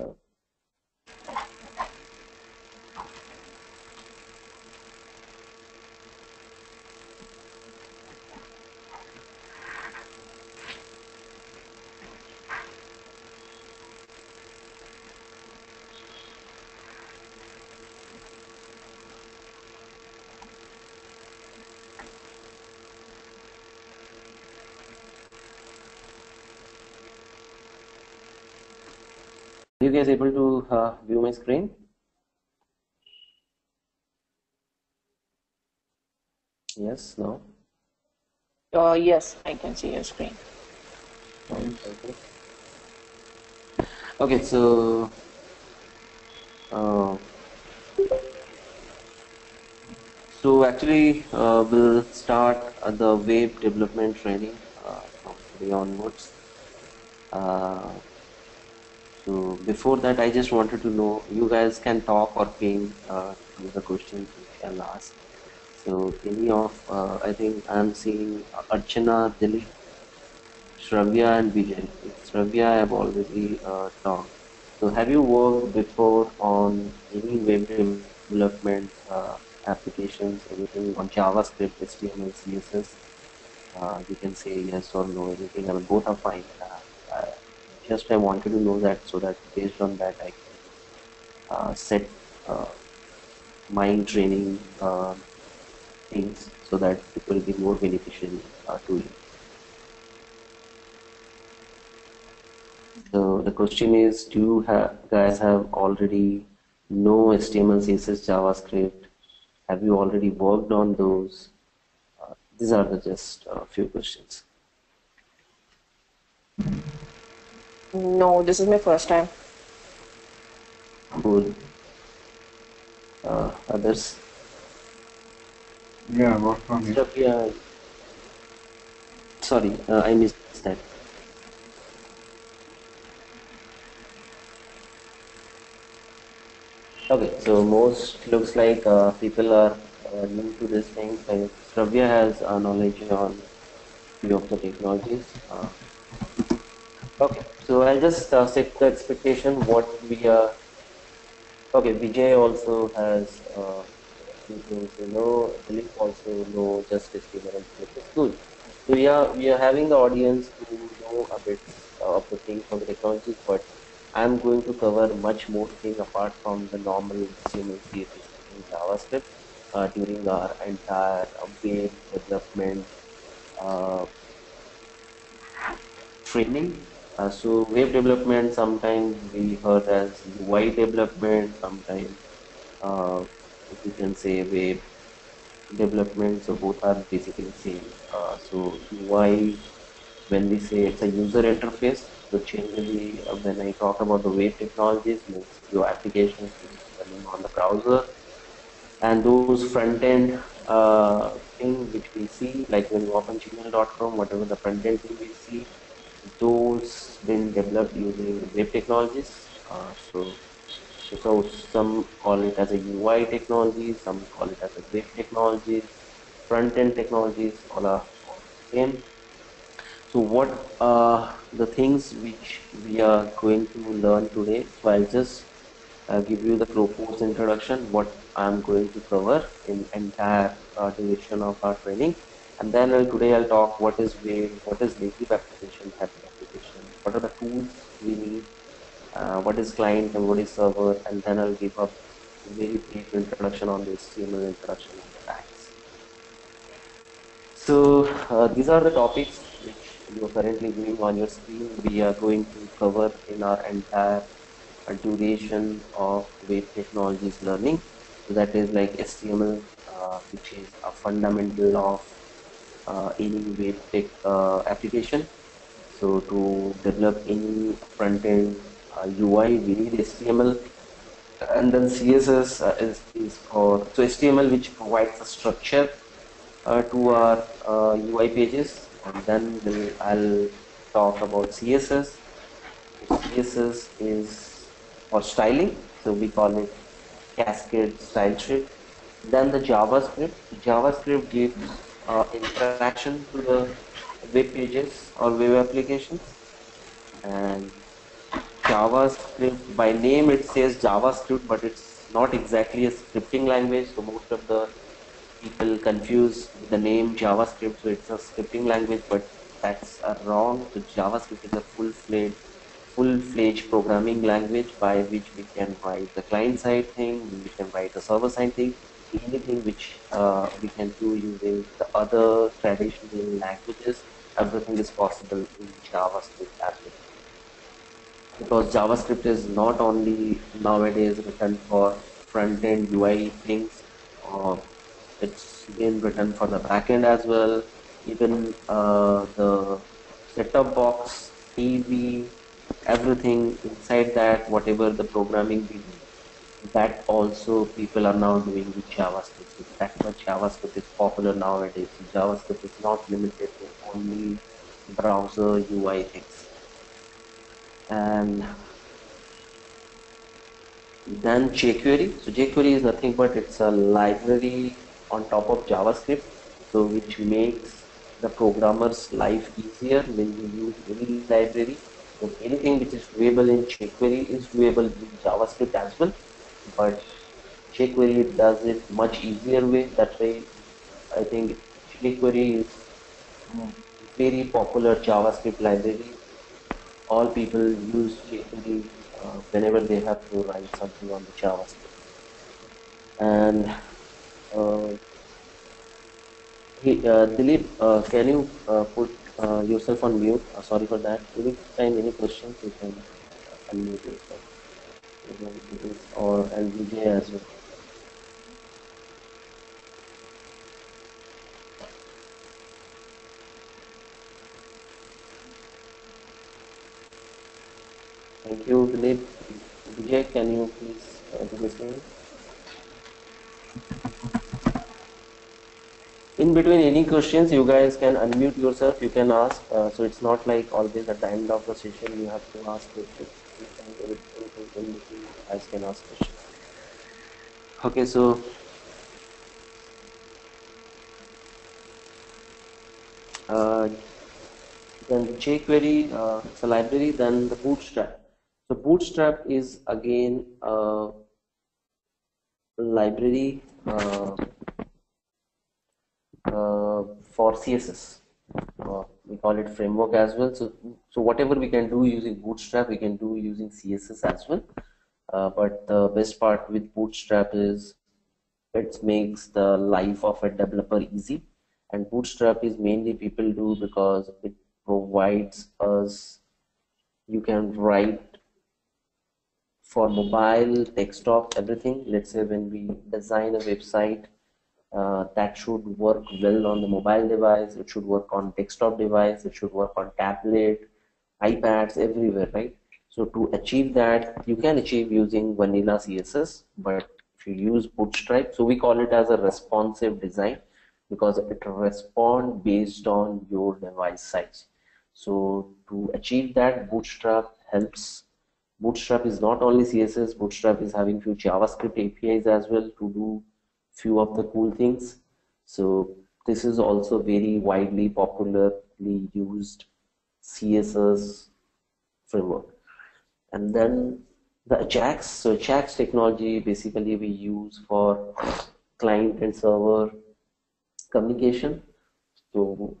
Uh, you guys able to uh, view my screen? Yes, no? Uh, yes, I can see your screen. Okay. Okay, so uh, so actually uh, we'll start uh, the web development training uh, from today onwards. Uh, so before that, I just wanted to know you guys can talk or ping uh, the questions you can ask. So any of uh, I think I'm seeing Archana, Dilip, Shravya and Vijay. Shravya I have already uh, talked. So have you worked before on any web development uh, applications, anything on JavaScript, HTML, CSS? Uh, you can say yes or no, anything. I mean, both are fine. Uh, uh, just I wanted to know that so that based on that I can uh, set uh, mind training uh, things so that it will be more beneficial uh, to you. So the question is, do you have, guys have already know HTML, CSS, JavaScript? Have you already worked on those? Uh, these are the just a few questions. No, this is my first time. Cool. Uh, others? Yeah, work on it. Stuff, yeah. Sorry, uh, I missed that. Okay, so most looks like uh, people are uh, new to this thing. So Shravya has uh, knowledge on few of the technologies. Uh, okay, so I'll just uh, set the expectation what we are. Okay, Vijay also has uh, things know. Dilip also know just HTML and CSS. Cool. So yeah, we are having the audience who know a bit uh, of the things from the technologies, but I'm going to cover much more thing apart from the normal HTML, CSS, and JavaScript uh, during our entire uh, web development uh, training. Uh, so web development sometimes we heard as UI development, sometimes uh, you can say web development. So both are basically same. Uh, so UI when we say it's a user interface, so generally uh, when I talk about the web technologies, means your applications running on the browser, and those front end uh, thing which we see, like when you open gmail.com, whatever the front end thing we see, those been developed using web technologies. Uh, so, so some call it as a UI technology, some call it as a web technology, front end technologies, all are same. So what are the things which we are going to learn today? So I'll just uh, give you the course introduction, what I'm going to cover in entire uh, duration of our training. And then today I'll talk what is web, what is native application, happy application, what are the tools we need, uh, what is client and what is server, and then I'll give up a very brief introduction on the HTML introduction and the tags. So uh, these are the topics which you are currently viewing on your screen. We are going to cover in our entire duration of web technologies learning. So that is like HTML, uh, which is a fundamental of any web tech uh, application. So to develop any front end uh, UI, we need HTML, and then CSS uh, is, is for so HTML, which provides a structure uh, to our uh, UI pages, and then we'll, I'll talk about CSS. CSS is for styling, so we call it Cascade Style Sheet. Then the JavaScript. JavaScript gives uh, interaction to the web pages or web applications, and JavaScript. By name, it says JavaScript, but it's not exactly a scripting language. So most of the people confuse the name JavaScript. So it's a scripting language, but that's wrong. So JavaScript is a full-fledged full-fledged programming language by which we can write the client-side thing, we can write the server-side thing, anything which uh, we can do using the other traditional languages, everything is possible in JavaScript because JavaScript is not only nowadays written for front-end UI things, uh, it's been written for the backend as well. Even uh, the set-top box, TV, everything inside that, whatever the programming we do, that also people are now doing with JavaScript. That much JavaScript is popular nowadays. JavaScript is not limited to only browser UI things and then jQuery. So jQuery is nothing but it's a library on top of JavaScript, so which makes the programmer's life easier when you use any library. So anything which is doable in jQuery is doable in JavaScript as well, but jQuery does it much easier way. That way, I think jQuery is very popular JavaScript library all people use jQuery uh, whenever they have to write something on the JavaScript. And uh, he, uh, Dilip, uh, can you uh, put uh, yourself on mute? sorry for that. If find any questions, you can unmute yourself. Or Vijay as well. Thank you, Dilip. Vijay, can you please uh, do same? In between any questions, you guys can unmute yourself. You can ask. Uh, so it's not like always at the end of the session you have to ask questions. Guys can ask questions. Okay, so uh, then jQuery, uh, it's a library, then the Bootstrap. So Bootstrap is again a library uh, uh, for CSS. Uh, we call it framework as well. So, so whatever we can do using Bootstrap, we can do using CSS as well. Uh, but the best part with Bootstrap is it makes the life of a developer easy. And Bootstrap is mainly people do because it provides us you can write for mobile, desktop, everything. Let's say when we design a website, uh, that should work well on the mobile device. It should work on desktop device. It should work on tablet, iPads, everywhere, right? So to achieve that, you can achieve using vanilla CSS, but if you use Bootstrap, so we call it as a responsive design because it responds based on your device size. So to achieve that, Bootstrap helps Bootstrap is not only CSS, Bootstrap is having few JavaScript APIs as well to do few of the cool things. So this is also very widely popularly used CSS framework. And then the Ajax, so Ajax technology basically we use for client and server communication. So,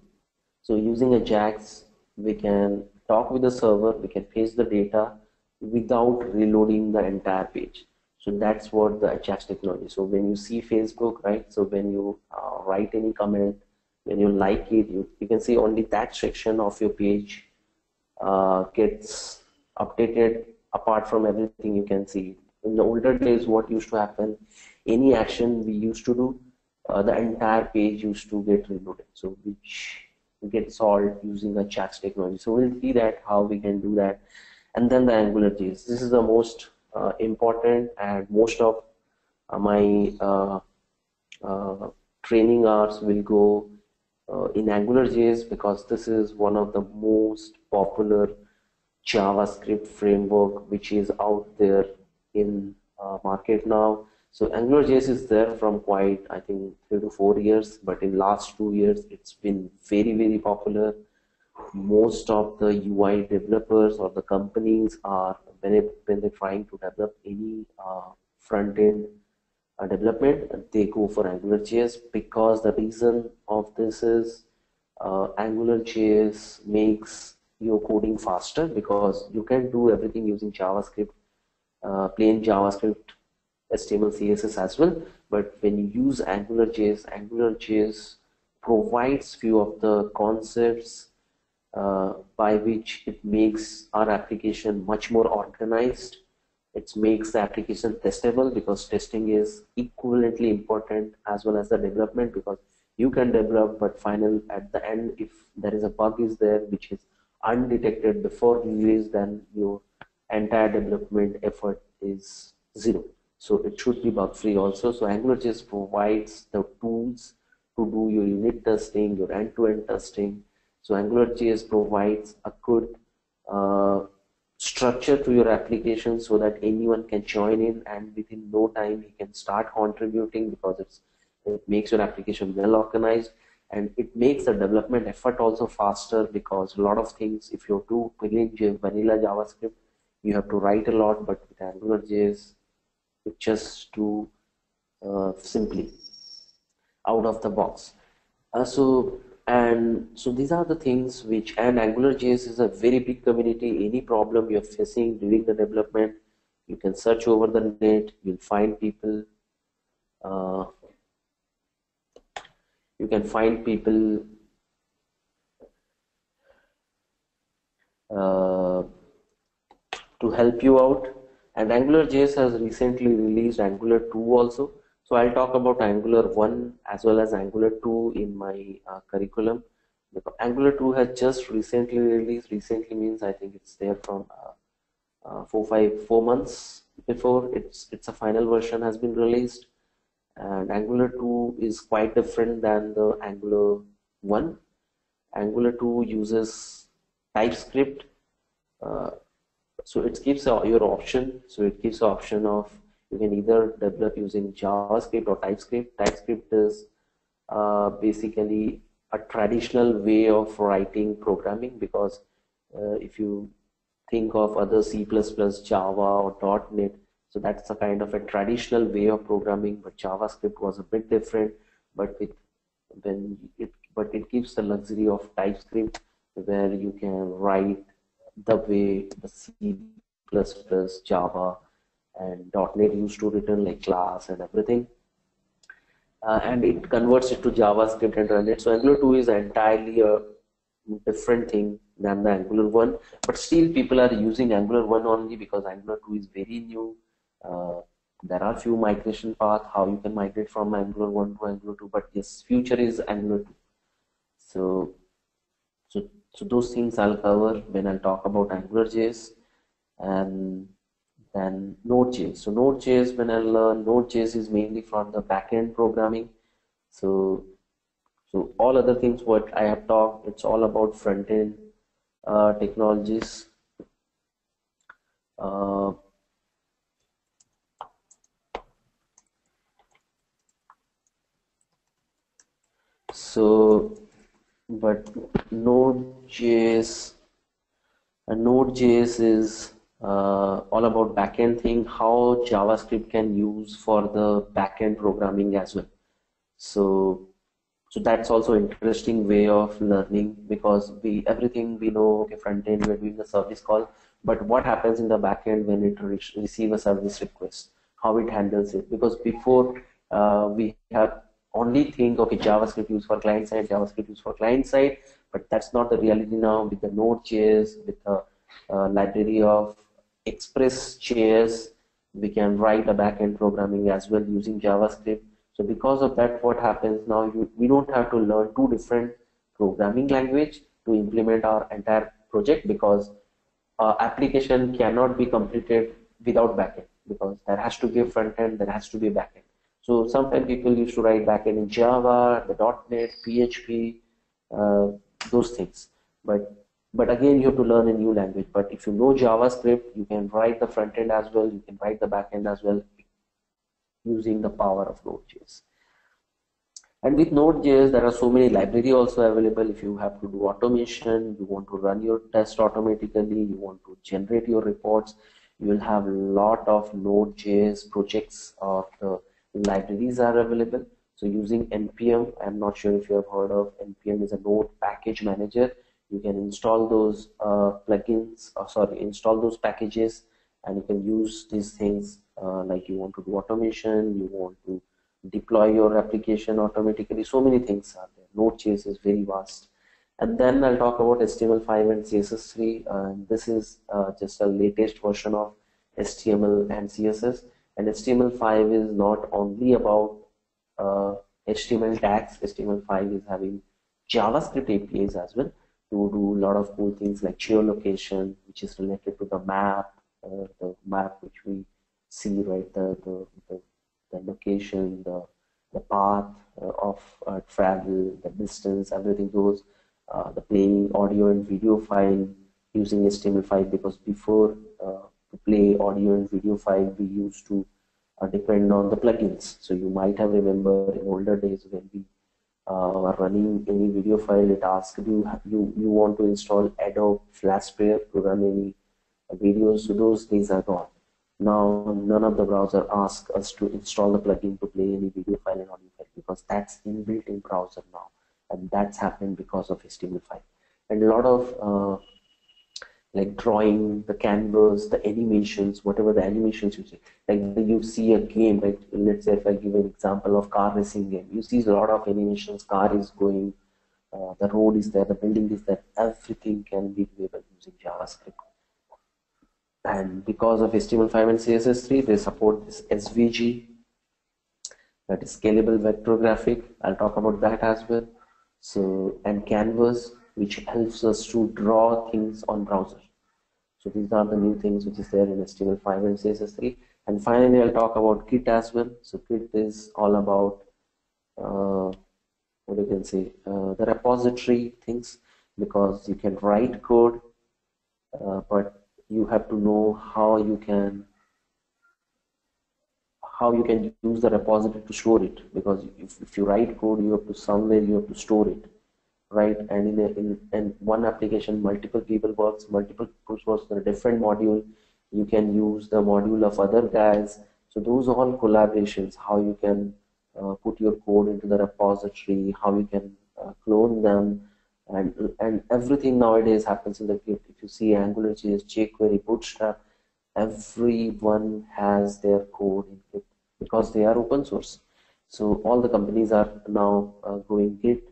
so using Ajax, we can talk with the server, we can paste the data, without reloading the entire page. So that's what the Ajax technology. So when you see Facebook, right? So when you uh, write any comment, when you like it, you, you can see only that section of your page uh, gets updated apart from everything you can see. In the older days, what used to happen, any action we used to do, uh, the entire page used to get reloaded. So which gets solved using the Ajax technology. So we'll see that how we can do that and then the AngularJS. This is the most uh, important and most of uh, my uh, uh training hours will go in AngularJS because this is one of the most popular JavaScript framework which is out there in market now. So AngularJS is there from quite I think three to four years, but in last two years it's been very very popular most of the UI developers or the companies are when, it, when they're trying to develop any uh, front end uh, development, they go for AngularJS because the reason of this is uh, AngularJS makes your coding faster because you can do everything using JavaScript, uh, plain JavaScript, HTML, CSS as well. But when you use AngularJS, AngularJS provides few of the concepts uh, by which it makes our application much more organized. It makes the application testable because testing is equivalently important as well as the development because you can develop but final at the end if there is a bug is there which is undetected before release then your entire development effort is zero so it should be bug free also so AngularJS provides the tools to do your unit testing your end-to-end -end testing so AngularJS provides a good uh, structure to your application so that anyone can join in and within no time he can start contributing because it's it makes your application well organized. And it makes the development effort also faster because a lot of things if you do plain vanilla javascript you have to write a lot but with angularjs it just do uh, simply out of the box. Uh, so and so these are the things which and AngularJS is a very big community. Any problem you're facing during the development, you can search over the net. You'll find people. Uh, you can find people uh, to help you out. And AngularJS has recently released Angular 2 also. So I'll talk about Angular 1 as well as Angular 2 in my uh, curriculum. Because Angular 2 has just recently released. Recently means I think it's there from uh, uh, four, five, four months before its its a final version has been released. And Angular 2 is quite different than the Angular 1. Angular 2 uses TypeScript. Uh, so it gives your option. So it gives option of you can either develop using JavaScript or TypeScript. TypeScript is uh, basically a traditional way of writing programming because uh, if you think of other C++, Java or .NET, so that's a kind of a traditional way of programming, but JavaScript was a bit different. But with when it but it gives the luxury of TypeScript where you can write the way the C++, Java, and .NET used to written like class and everything. Uh, and it converts it to JavaScript and run it. So Angular 2 is entirely a different thing than the Angular 1, but still people are using Angular 1 only because Angular 2 is very new. Uh, there are few migration paths how you can migrate from Angular 1 to Angular 2, but yes, future is Angular 2. So, so, so those things I'll cover when I'll talk about AngularJS and then Node.js. So Node.js, when I learn Node.js is mainly from the backend programming. So, so all other things what I have talked, it's all about front-end uh, technologies. Uh, so, but Node.js, and Node.js is uh, all about backend thing, how JavaScript can use for the backend programming as well. So, so that's also interesting way of learning because we everything we know okay front end we're doing a service call, but what happens in the backend when it re receive a service request, how it handles it because before uh, we have only think okay JavaScript used for client side, JavaScript used for client side, but that's not the reality now with the Node.js with the uh, library of Express.js, we can write a backend programming as well using JavaScript. So because of that, what happens now, you, we don't have to learn two different programming language to implement our entire project because uh, application cannot be completed without backend because there has to be a front end, there has to be a backend. So sometimes people used to write backend in Java, the .NET, PHP, uh, those things. But but again, you have to learn a new language. But if you know JavaScript, you can write the front end as well. You can write the back end as well using the power of Node.js. And with Node.js, there are so many library also available. If you have to do automation, you want to run your test automatically, you want to generate your reports, you will have a lot of Node.js projects or the libraries are available. So using npm, I'm not sure if you have heard of npm is a node package manager. You can install those uh, plugins, or sorry, install those packages, and you can use these things uh, like you want to do automation, you want to deploy your application automatically. So many things are there. Node.js is very vast. And then I'll talk about HTML5 and CSS3. And this is uh, just a latest version of HTML and CSS. And HTML5 is not only about uh, HTML tags. HTML5 is having JavaScript APIs as well to do a lot of cool things like geolocation, which is related to the map, uh, the map which we see, right? The, the, the the location, the, the path uh, of uh, travel, the distance, everything goes, uh, the playing audio and video file using HTML5 because before to play audio and video file we used to depend on the plugins. So you might have remember in older days when we uh, running any video file, it asks you you you want to install Adobe Flash Player to run any videos. So those days are gone. Now, none of the browser asks us to install the plugin to play any video file and audio file because that's inbuilt in browser now. And that's happened because of HTML5. And a lot of uh, like drawing, the canvas, the animations, whatever the animations you see. Like you see a game, like Let's say if I give an example of car racing game, you see a lot of animations, car is going, uh, the road is there, the building is there, everything can be available using JavaScript. And because of HTML5 and CSS3 they support this SVG that is scalable vector graphic. I'll talk about that as well. So and canvas which helps us to draw things on browser. So these are the new things which is there in HTML5 and CSS3 and finally I'll talk about Git as well. So Git is all about uh, what you can say uh, the repository things because you can write code uh, but you have to know how you can how you can use the repository to store it. Because if, if you write code you have to somewhere you have to store it right? And in, a, in and one application multiple people works multiple people works a different module. You can use the module of other guys. So those are all collaborations how you can uh, put your code into the repository how you can uh, clone them. And and everything nowadays happens in the. If you see Angular JS, jQuery, Bootstrap, everyone has their code in Git because they are open source. So all the companies are now uh, going Git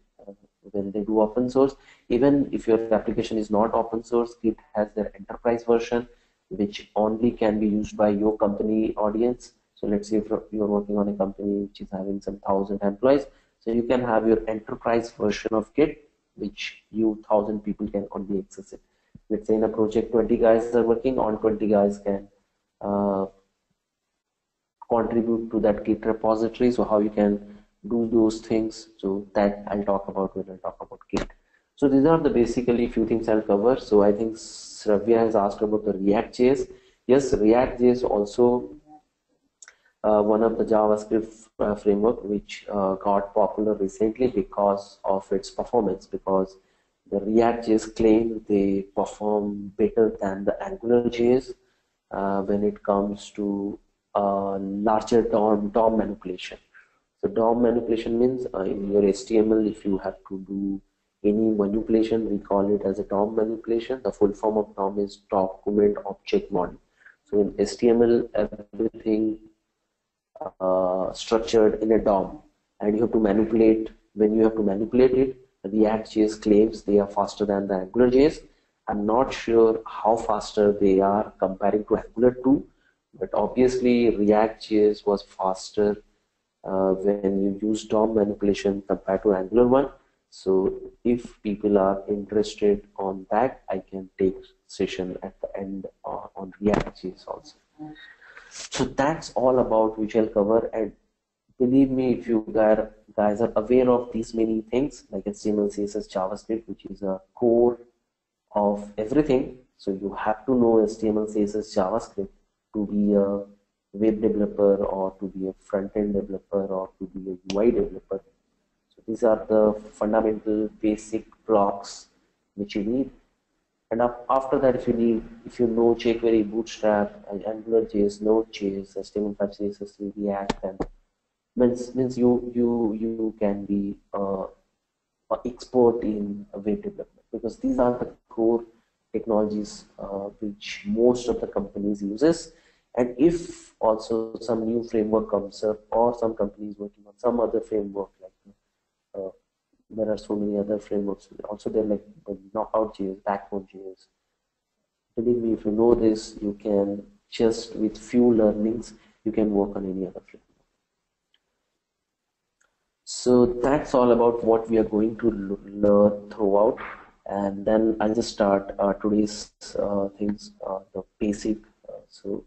when they do open source. Even if your application is not open source, Git has their enterprise version, which only can be used by your company audience. So let's say if you're working on a company which is having some thousand employees, so you can have your enterprise version of Git which you thousand people can only access it. Let's say in a project 20 guys are working on 20 guys can uh, contribute to that Git repository. So how you can do those things. So that I'll talk about when I talk about Git. So these are the basically few things I'll cover. So I think Sravya has asked about the React.js. Yes, React.js also uh, one of the JavaScript uh, framework which uh, got popular recently because of its performance because the React.js claim they perform better than the AngularJS uh, when it comes to uh, larger DOM, DOM manipulation. So DOM manipulation means uh, in your HTML if you have to do any manipulation we call it as a DOM manipulation. The full form of DOM is document object model. So in HTML everything uh, structured in a DOM and you have to manipulate when you have to manipulate it React.js claims they are faster than the AngularJS I'm not sure how faster they are comparing to Angular 2 but obviously React.js was faster uh, when you use DOM manipulation compared to Angular 1 so if people are interested on that I can take session at the end uh, on React.js also. So that's all about which I'll cover. And believe me if you guys are aware of these many things like HTML, CSS, JavaScript which is a core of everything. So you have to know HTML, CSS, JavaScript to be a web developer or to be a front-end developer or to be a UI developer. So these are the fundamental basic blocks which you need. And after that if you need if you know jQuery bootstrap AngularJS Node.js HTML5 CSS3 React and means means you you you can be uh, expert in web development. Because these are the core technologies uh, which most of the companies uses and if also some new framework comes up or some companies working on some other framework like uh, there are so many other frameworks also they're like knockout.js backbone.js believe me if you know this you can just with few learnings you can work on any other framework. So that's all about what we are going to learn throughout. And then I'll just start uh, today's uh, things uh, the basic uh, so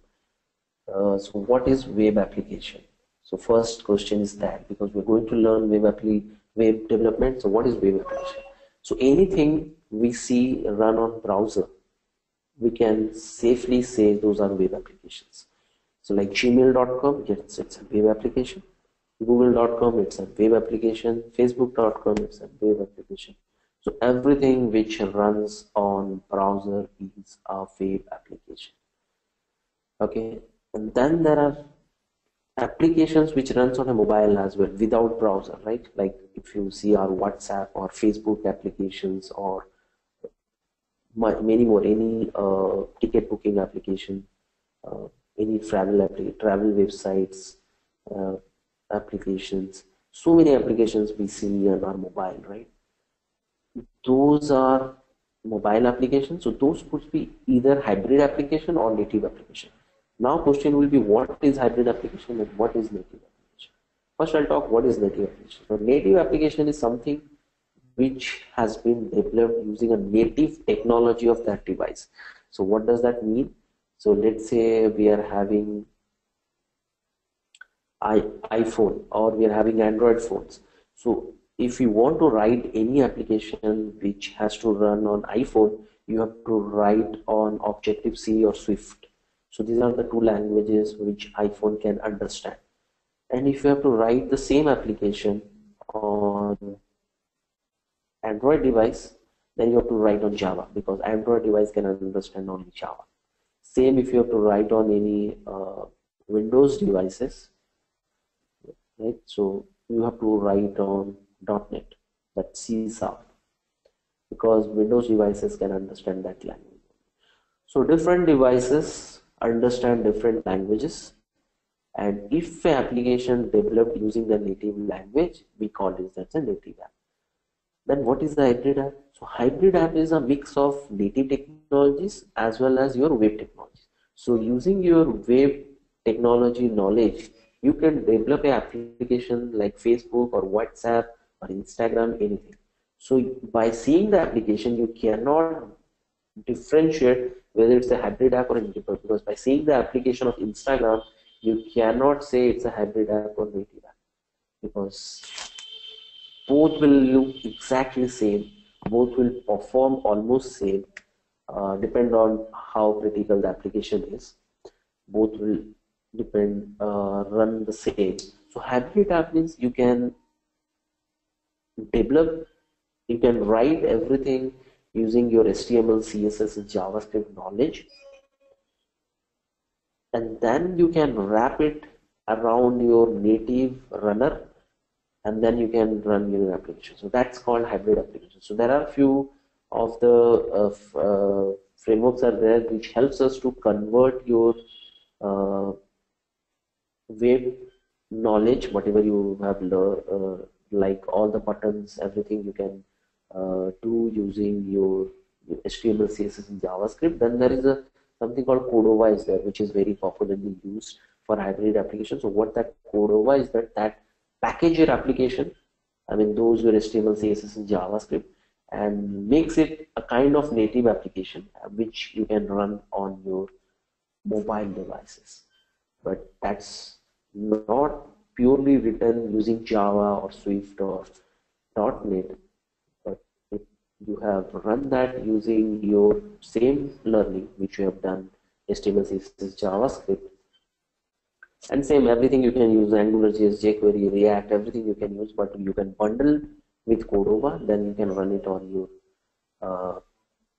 uh, so what is web application so first question is that because we're going to learn web application web development. So what is web application? So anything we see run on browser, we can safely say those are web applications. So like gmail.com, yes, it's a web application. Google.com, it's a web application. Facebook.com, it's a web application. So everything which runs on browser is a web application. Okay, and then there are applications which runs on a mobile as well without browser right? Like if you see our whatsapp or facebook applications or many more any uh, ticket booking application uh, any travel travel websites uh, applications. So many applications we see on our mobile right? Those are mobile applications. So those could be either hybrid application or native application now question will be what is hybrid application and what is native application. First I'll talk what is native application. So native application is something which has been developed using a native technology of that device. So what does that mean? So let's say we are having iPhone or we are having Android phones. So if you want to write any application which has to run on iPhone, you have to write on Objective-C or Swift so these are the two languages which iPhone can understand. And if you have to write the same application on Android device, then you have to write on Java because Android device can understand only Java. Same if you have to write on any uh, Windows devices, right? So you have to write on .NET, that C sharp, because Windows devices can understand that language. So different devices understand different languages. And if an application developed using the native language we call this as a native app. Then what is the hybrid app? So hybrid app is a mix of native technologies as well as your web technologies. So using your web technology knowledge you can develop an application like facebook or whatsapp or instagram anything. So by seeing the application you cannot differentiate whether it's a hybrid app or a native app because by seeing the application of Instagram you cannot say it's a hybrid app or native app because both will look exactly same both will perform almost same uh, depend on how critical the application is. Both will depend uh, run the same. So hybrid app means you can develop you can write everything using your HTML, CSS, and JavaScript knowledge. And then you can wrap it around your native runner and then you can run your application. So that's called hybrid application. So there are a few of the uh, uh, frameworks are there which helps us to convert your uh, web knowledge, whatever you have learned, uh, like all the buttons, everything you can uh, to using your HTML, CSS, and JavaScript. Then there is a something called Cordova is there, which is very popularly used for hybrid applications. So what that Cordova is that that package your application, I mean those your HTML, CSS, and JavaScript, and makes it a kind of native application uh, which you can run on your mobile devices. But that's not purely written using Java or Swift or .NET you have run that using your same learning which you have done HTML, CSS, JavaScript and same everything you can use Angular JS, jQuery, React, everything you can use, but you can bundle with Cordova, then you can run it on your uh,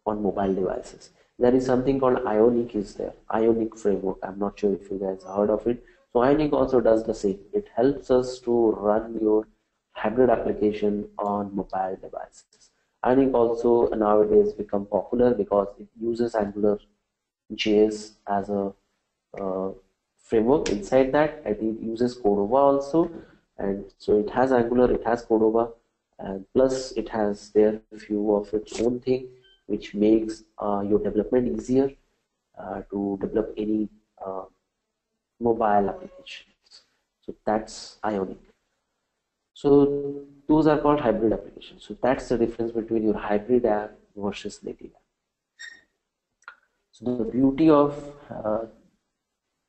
on mobile devices. There is something called Ionic is there, Ionic framework. I'm not sure if you guys heard of it. So Ionic also does the same. It helps us to run your hybrid application on mobile devices. Ionic also nowadays become popular because it uses Angular JS as a uh, framework inside that and it uses Cordova also and so it has Angular, it has Cordova and plus it has their few of its own thing which makes uh, your development easier uh, to develop any uh, mobile applications. So that's Ionic. So those are called hybrid applications. So that's the difference between your hybrid app versus native app. So the beauty of uh,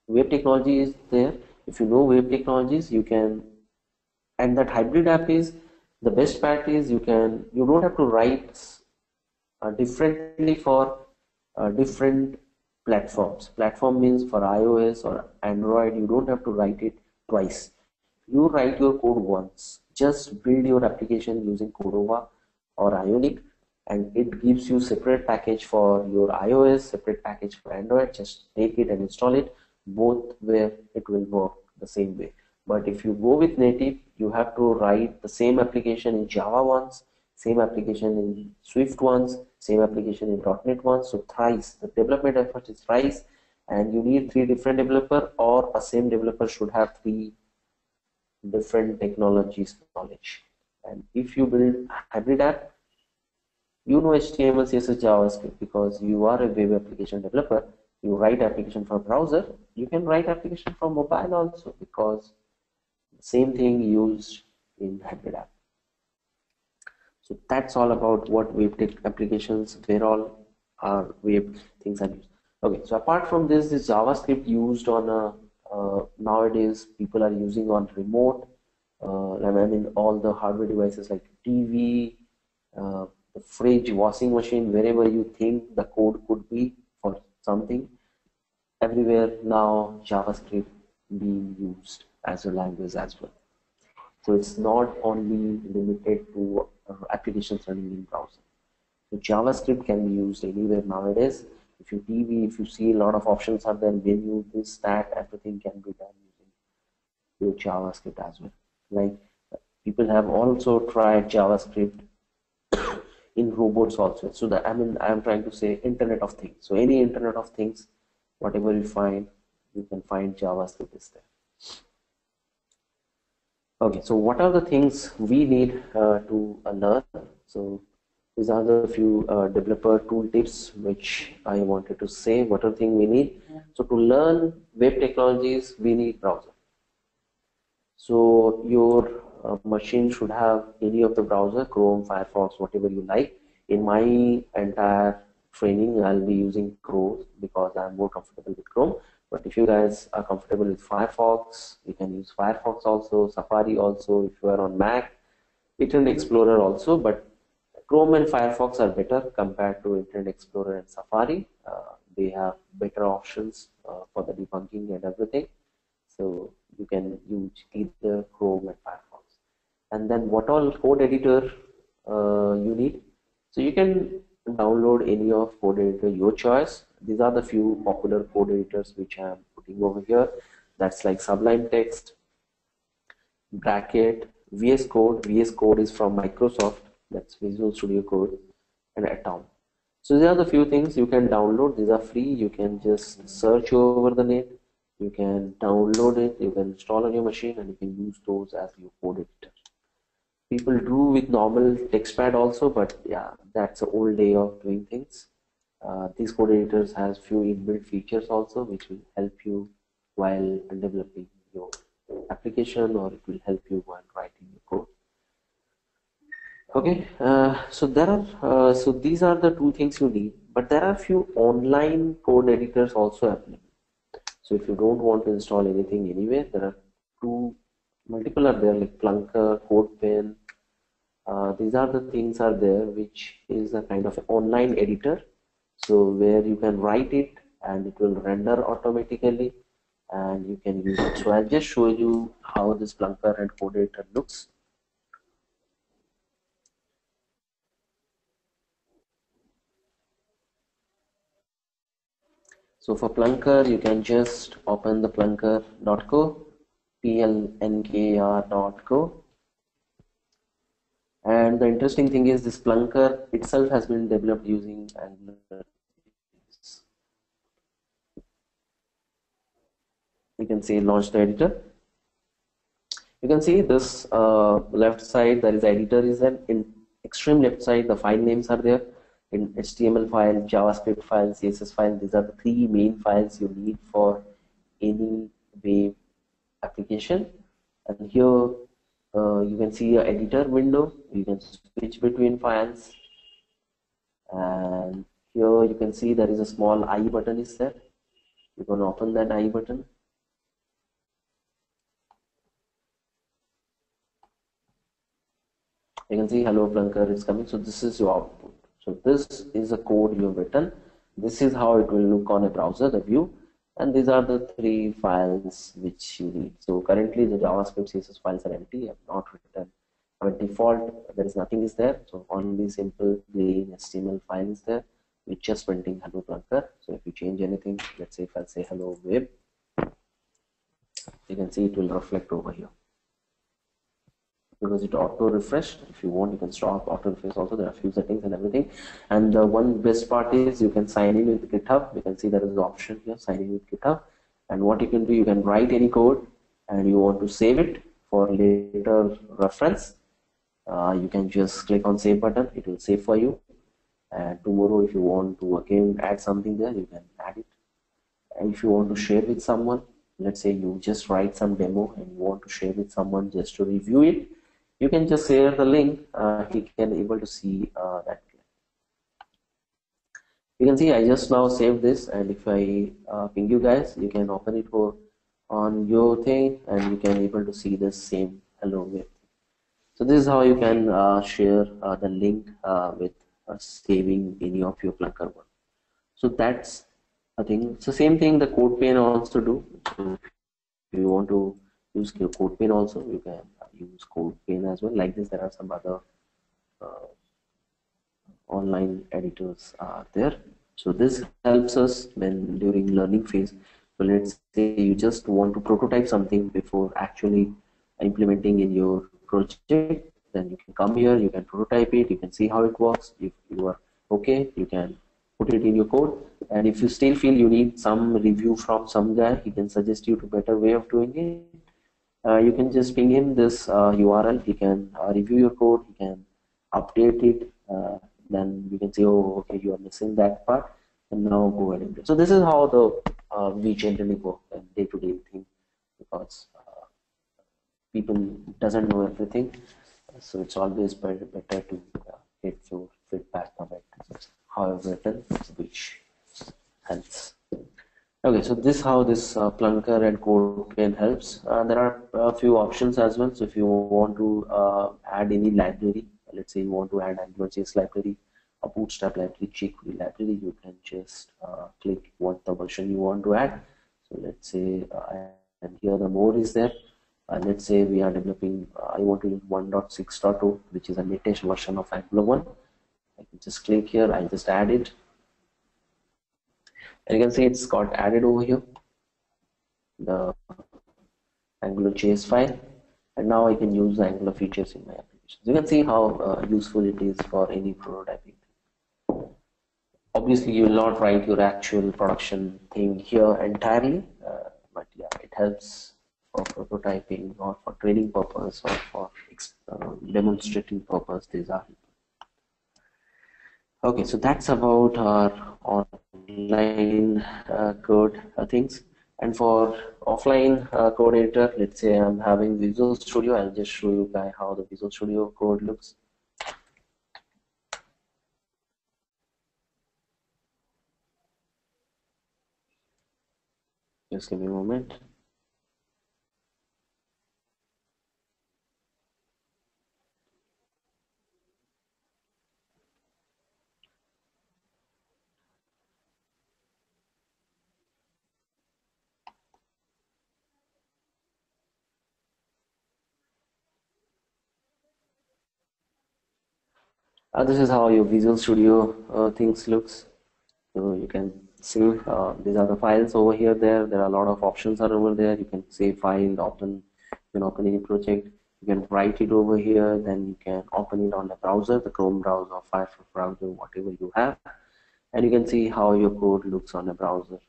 web technology is there. If you know web technologies, you can, and that hybrid app is the best part is you can you don't have to write uh, differently for uh, different platforms. Platform means for iOS or Android, you don't have to write it twice. You write your code once. Just build your application using Cordova or Ionic and it gives you separate package for your iOS, separate package for Android. Just take it and install it. Both where it will work the same way. But if you go with native, you have to write the same application in Java once, same application in Swift once, same application in .NET once. So thrice, the development effort is thrice and you need three different developer or a same developer should have three different technologies knowledge. And if you build hybrid app, you know HTML, CSS, JavaScript because you are a web application developer. You write application for browser. You can write application for mobile also because same thing used in hybrid app. So that's all about what web tech applications, where all our web things are used. Okay, so apart from this, this JavaScript used on a nowadays people are using on remote. Uh, I mean, all the hardware devices like TV, uh, the fridge, washing machine, wherever you think the code could be for something, everywhere now JavaScript being used as a language as well. So it's not only limited to uh, applications running in browser. So JavaScript can be used anywhere nowadays. If you TV, if you see a lot of options are there, menu, this, that, everything can be done using your JavaScript as well. Like people have also tried JavaScript in robots also. So that I mean I'm trying to say Internet of Things. So any Internet of Things, whatever you find, you can find JavaScript is there. Okay, so what are the things we need uh, to learn? So these are the few uh, developer tool tips which I wanted to say. What are the things we need? So to learn web technologies, we need browser. So your uh, machine should have any of the browser, Chrome, Firefox, whatever you like. In my entire training, I'll be using Chrome because I'm more comfortable with Chrome. But if you guys are comfortable with Firefox, you can use Firefox also, Safari also, if you are on Mac, Internet Explorer also, but Chrome and Firefox are better compared to Internet Explorer and Safari. Uh, they have better options uh, for the debugging and everything. So you can use either Chrome and Firefox. And then what all code editor uh, you need? So you can download any of code editor your choice these are the few popular code editors which I am putting over here. That's like Sublime Text, Bracket, VS Code. VS Code is from Microsoft. That's Visual Studio Code and Atom. So these are the few things you can download. These are free. You can just search over the net. You can download it. You can install on your machine and you can use those as your code editor. People do with normal TextPad also, but yeah, that's the old day of doing things uh, these code editors has few inbuilt features also which will help you while developing your application or it will help you while writing your code okay uh, so there are uh, so these are the two things you need but there are few online code editors also available so if you don't want to install anything anywhere there are two multiple are there like plunker codepen uh, these are the things are there which is a kind of online editor so where you can write it and it will render automatically and you can use it. So I'll just show you how this Plunker and code editor looks. So for Plunker, you can just open the plunker.co, plnkr.co. And the interesting thing is this Plunker itself has been developed using Angular. You can see launch the editor. You can see this uh, left side, there is editor is an in extreme left side, the file names are there in HTML file, JavaScript file, CSS file. These are the three main files you need for any web application. And here uh, you can see your editor window. You can switch between files. And here you can see there is a small I button is there. You can open that I button. You can see hello Plunker is coming. So this is your. So this is a code you have written. This is how it will look on a browser, the view. And these are the three files which you need. So currently the JavaScript CSS files are empty. I have not written. By default, there is nothing is there. So only simple plain HTML file is there, which just printing hello Plunker. So if you change anything, let's say if I say hello web, you can see it will reflect over here because it auto refresh if you want you can stop auto refresh also. There are a few settings and everything. And the one best part is you can sign in with github. You can see there is an option here sign in with github. And what you can do you can write any code and you want to save it for later reference. Uh, you can just click on save button. It will save for you. And tomorrow if you want to again add something there you can add it. And if you want to share with someone let's say you just write some demo and you want to share with someone just to review it you can just share the link uh, he can able to see uh, that. You can see I just now saved this and if I uh, ping you guys you can open it for on your thing and you can able to see the same hello with. So this is how you can uh, share uh, the link uh, with saving any of your Plunker work. So that's a thing. So same thing the code CodePen also do. If you want to use CodePen also you can use CodePen as well. Like this, there are some other uh, online editors are there. So this helps us when during learning phase. So let's say you just want to prototype something before actually implementing in your project. Then you can come here, you can prototype it, you can see how it works. If you are okay, you can put it in your code. And if you still feel you need some review from some guy, he can suggest you to better way of doing it you can just ping him this uh, URL. He can uh, review your code. He can update it. Uh, then you can say, oh, okay, you are missing that part, and now go ahead and do. So this is how the uh, we generally work day-to-day thing because uh, people doesn't know everything. So it's always better, better to get your feedback on it, however written, which helps. Okay, so this how this uh, Plunker and CodePen helps. Uh, there are a few options as well. So if you want to uh, add any library, let's say you want to add AngularJS library, a Bootstrap library, jQuery library, you can just uh, click what the version you want to add. So let's say, uh, and here the more is there. Uh, let's say we are developing, I want to use 1.6.0, which is a latest version of Angular 1. I can just click here, I just add it and you can see it's got added over here. The angular js file. And now I can use the angular features in my application you can see how uh, useful it is for any prototyping. Obviously you will not write your actual production thing here entirely uh, but yeah it helps for prototyping or for training purpose or for uh, demonstrating purpose these are okay so that's about our online uh, code uh, things. And for offline uh, code editor let's say I'm having Visual Studio I'll just show you guys how the Visual Studio code looks. Just give me a moment Uh, this is how your Visual Studio uh, things looks. So you can see uh, these are the files over here. There, there are a lot of options are over there. You can save file, open, you can open any project. You can write it over here. Then you can open it on the browser, the Chrome browser, Firefox browser, whatever you have, and you can see how your code looks on a browser.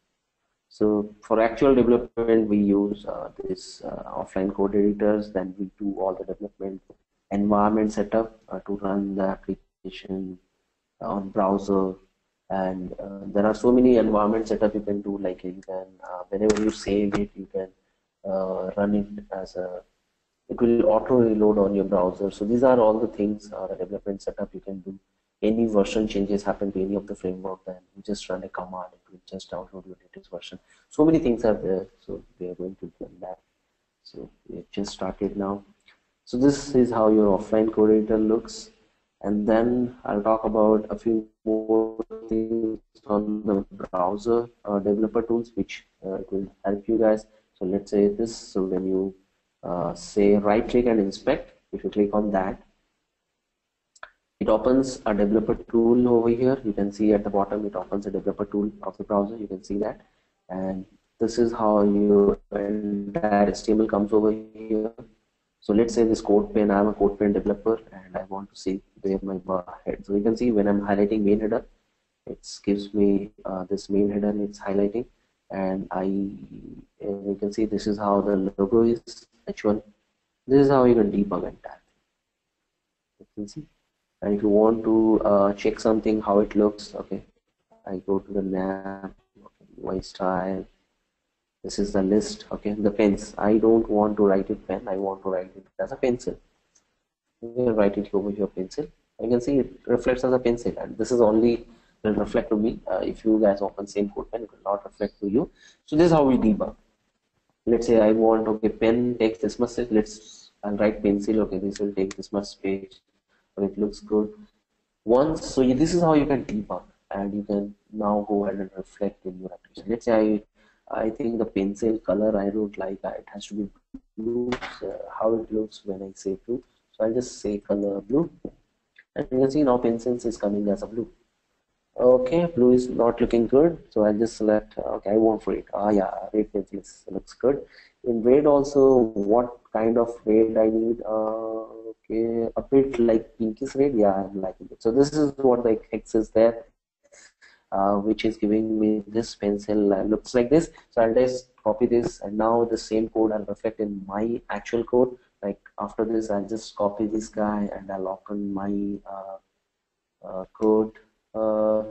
So for actual development, we use uh, this uh, offline code editors. Then we do all the development environment setup uh, to run the application on browser and uh, there are so many environment setup you can do like you can uh, whenever you save it you can uh, run it as a it will auto reload on your browser. So these are all the things uh, the development setup you can do. Any version changes happen to any of the framework then you just run a command it will just download your latest version. So many things are there so we are going to do that. So we have just started now. So this is how your offline code editor looks and then I'll talk about a few more things on the browser uh, developer tools which uh, will help you guys. So let's say this. So when you uh, say right click and inspect if you click on that it opens a developer tool over here. You can see at the bottom it opens a developer tool of the browser. You can see that. And this is how your entire HTML comes over here so let's say this CodePen, I'm a CodePen developer and I want to see where my bar head. So you can see when I'm highlighting main header, it gives me uh, this main header, it's highlighting and I, and you can see this is how the logo is, H1. This is how you can debug entire You can see. And if you want to uh, check something, how it looks, okay, I go to the nav, okay, style, this is the list okay? The pens i don't want to write it pen. I want to write it as a pencil. Can write it over your pencil. You can see it reflects as a pencil and this is only will reflect to me. Uh, if you guys open same code pen it will not reflect to you. So this is how we debug. Let's say i want okay pen takes this much space let's i'll write pencil. Okay this will take this much space but it looks good. Once so this is how you can debug and you can now go ahead and reflect in your application. Let's say i I think the pencil color I don't like it has to be blue uh, how it looks when I say blue. So I'll just say color blue. And you can see now pencils is coming as a blue. Okay blue is not looking good so I'll just select okay I want red. Ah yeah red pencil looks good. In red also what kind of red I need? Uh, okay a bit like pinkish red. Yeah I'm liking it. So this is what the X is there uh, which is giving me this pencil uh, looks like this. So I'll just copy this and now the same code I'll reflect in my actual code. Like after this I'll just copy this guy and I'll open my uh, uh code uh,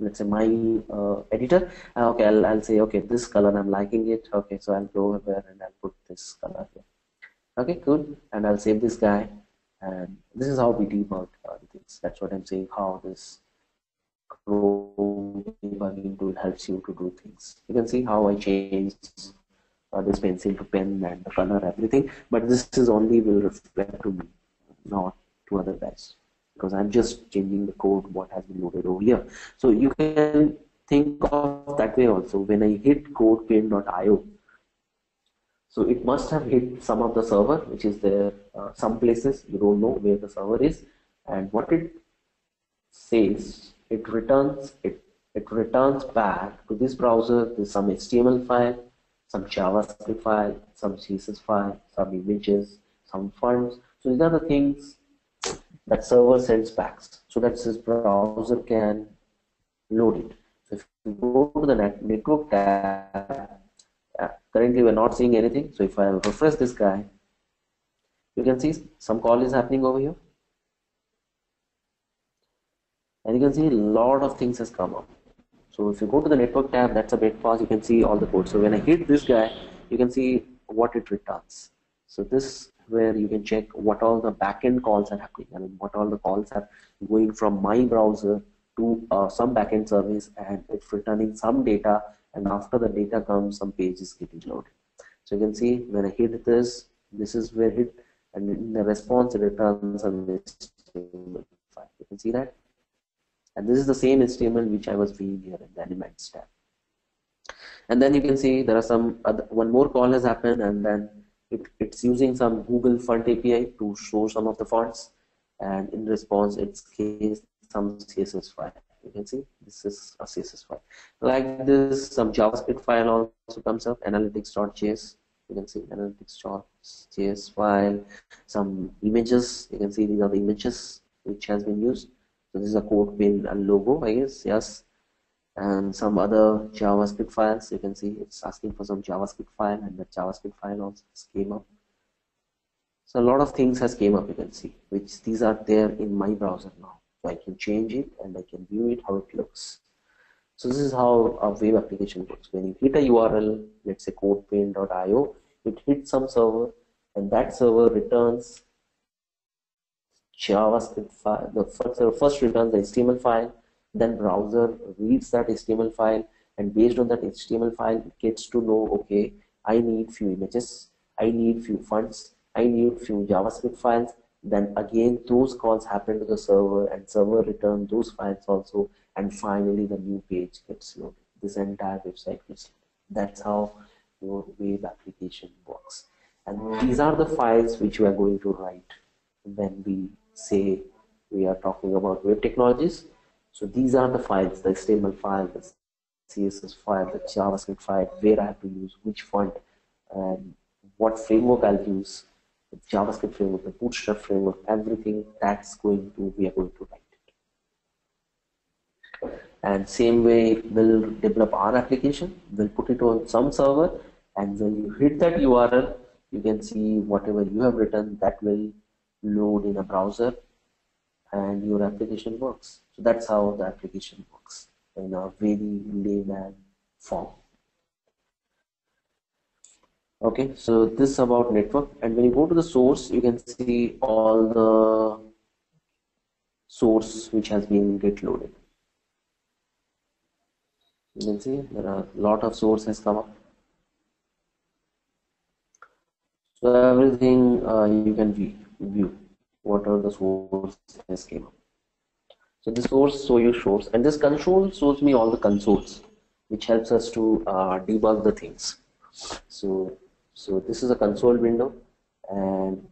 let's say my uh, editor. Okay I'll, I'll say okay this color I'm liking it. Okay so I'll go over and I'll put this color here. Okay good. And I'll save this guy. And this is how we debug things. That's what I'm saying how this debugging tool helps you to do things. You can see how I changed uh, this pencil to pen and the color, everything. But this is only will reflect to me, not to other guys, because I'm just changing the code what has been loaded over here. So you can think of that way also. When I hit codepen.io, so it must have hit some of the server, which is there. Uh, some places you don't know where the server is, and what it says it returns it it returns back to this browser with some HTML file, some JavaScript file, some CSS file, some images, some fonts. So these are the things that server sends back so that this browser can load it. So if you go to the net network tab, uh, currently we're not seeing anything. So if I refresh this guy, you can see some call is happening over here. And you can see a lot of things has come up. So if you go to the network tab that's a bit fast you can see all the code. So when I hit this guy you can see what it returns. So this where you can check what all the backend calls are happening. I mean what all the calls are going from my browser to uh, some backend service and it's returning some data and after the data comes some pages getting loaded. So you can see when I hit this this is where it and in the response it returns a file. You can see that and this is the same HTML which I was viewing here in the elements tab. And then you can see there are some other, one more call has happened and then it, it's using some Google font API to show some of the fonts. and in response it's case some CSS file. You can see this is a CSS file. Like this, some JavaScript file also comes up, analytics.js. You can see analytics.js file, some images. You can see these are the images which has been used. This is a CodePen and logo, I guess. Yes, and some other JavaScript files. You can see it's asking for some JavaScript file, and the JavaScript file also came up. So a lot of things has came up. You can see which these are there in my browser now. So I can change it and I can view it how it looks. So this is how a web application works. When you hit a URL, let's say codepen.io, it hits some server and that server returns JavaScript file. The first, first returns the HTML file, then browser reads that HTML file and based on that HTML file, it gets to know, okay, I need few images, I need few fonts, I need few JavaScript files, then again those calls happen to the server and server return those files also and finally the new page gets loaded this entire website gets loaded. that's how your web application works and these are the files which we are going to write when we say we are talking about web technologies so these are the files the html file the css file the javascript file where i have to use which font and what framework i'll use the JavaScript framework, the Bootstrap framework, everything that's going to we are going to write it. And same way we'll develop our application, we'll put it on some server, and when you hit that URL, you can see whatever you have written that will load in a browser and your application works. So that's how the application works in a very layman form. Okay so this is about network. And when you go to the source you can see all the source which has been get loaded. You can see there are a lot of source has come up. So everything uh, you can view, view what are the source has came up. So the source so you shows and this console shows me all the consoles which helps us to uh, debug the things. So so this is a console window and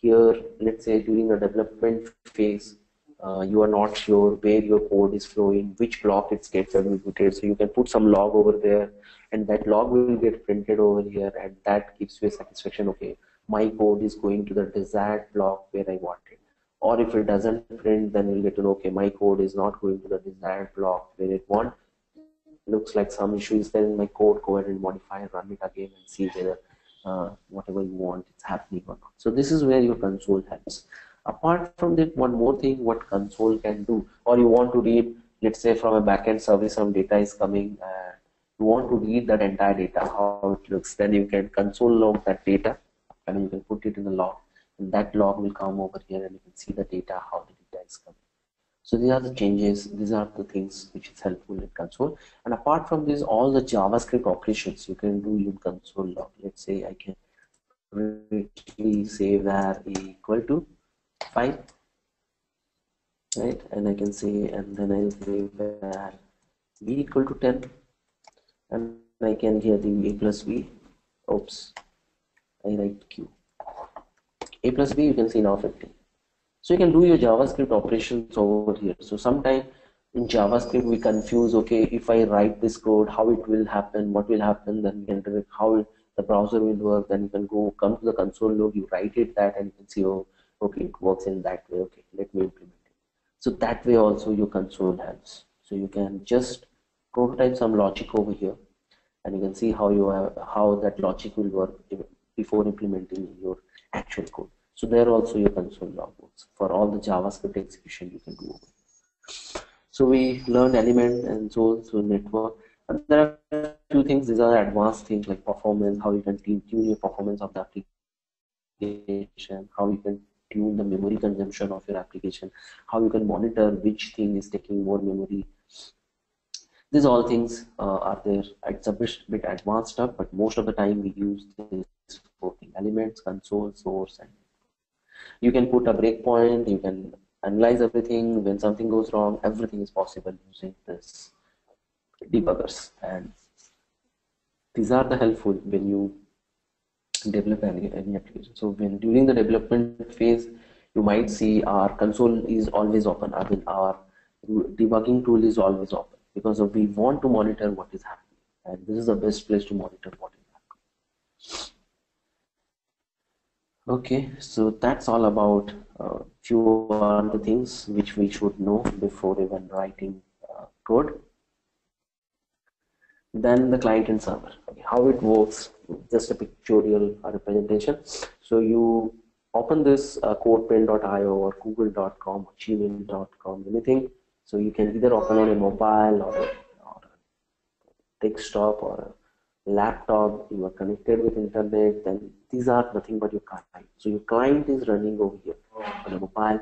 here let's say during the development phase uh, you are not sure where your code is flowing, which block it gets executed. So you can put some log over there and that log will get printed over here and that gives you a satisfaction, okay, my code is going to the desired block where I want it. Or if it doesn't print, then you'll get to know, okay, my code is not going to the desired block where it want. Looks like some issue is there in my code, go ahead and modify, run it again and see whether uh, whatever you want it's happening or not so this is where your console helps apart from that one more thing what console can do or you want to read let's say from a backend service some data is coming uh, you want to read that entire data how it looks then you can console log that data and you can put it in the log and that log will come over here and you can see the data how the data is coming so these are the changes, these are the things which is helpful in console. And apart from this, all the JavaScript operations you can do in console log. Let's say I can richly say var equal to 5, right? And I can say, and then I'll say var b equal to 10. And I can here the a plus b, oops, I write q. a plus b you can see now 15 so you can do your JavaScript operations over here. So sometime in JavaScript we confuse, okay, if I write this code, how it will happen, what will happen, then you can how it, the browser will work, then you can go come to the console log, you write it that and you can see, oh, okay, it works in that way, okay, let me implement it. So that way also your console helps. So you can just prototype some logic over here and you can see how you have, how that logic will work before implementing your actual code. So there also your console log works. For all the JavaScript execution you can do. So we learned element and so on so network. And there are two things, these are advanced things like performance, how you can tune your performance of the application, how you can tune the memory consumption of your application, how you can monitor which thing is taking more memory. These all things uh, are there. It's a bit, bit advanced stuff, but most of the time we use these things, elements, console, source, and you can put a breakpoint you can analyze everything. When something goes wrong everything is possible using this debuggers. And these are the helpful when you develop any, any application. So when during the development phase you might see our console is always open. I mean, our debugging tool is always open because we want to monitor what is happening, and this is the best place to monitor what is happening. Okay, so that's all about uh, few other things which we should know before even writing uh, code. Then the client and server, how it works, just a pictorial representation. So you open this uh, codepen.io or google.com or gmail.com, anything. So you can either open on a mobile or a, or a desktop or a laptop, you are connected with internet, then these are nothing but your client. So your client is running over here on a mobile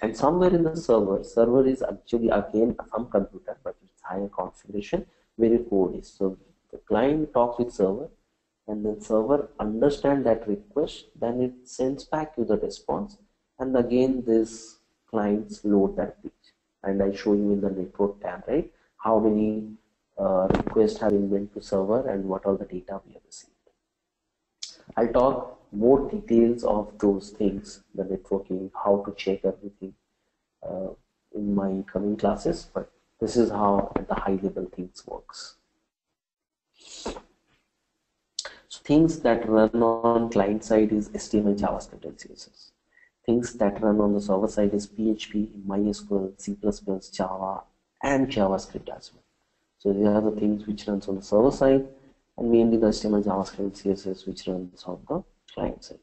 and somewhere in the server, server is actually again some computer, but it's higher configuration where your code is. So the client talks with server and then server understand that request then it sends back you the response and again this clients load that page and I show you in the network tab right how many uh, requests have been went to server and what all the data we have received I'll talk more details of those things the networking how to check everything uh, in my coming classes but this is how the high level things works so things that run on client side is HTML, JavaScript, and CSS. Things that run on the server side is PHP, MySQL, C++, Java, and JavaScript as well. So these are the things which runs on the server side, and mainly the HTML, JavaScript, CSS which runs on the client side.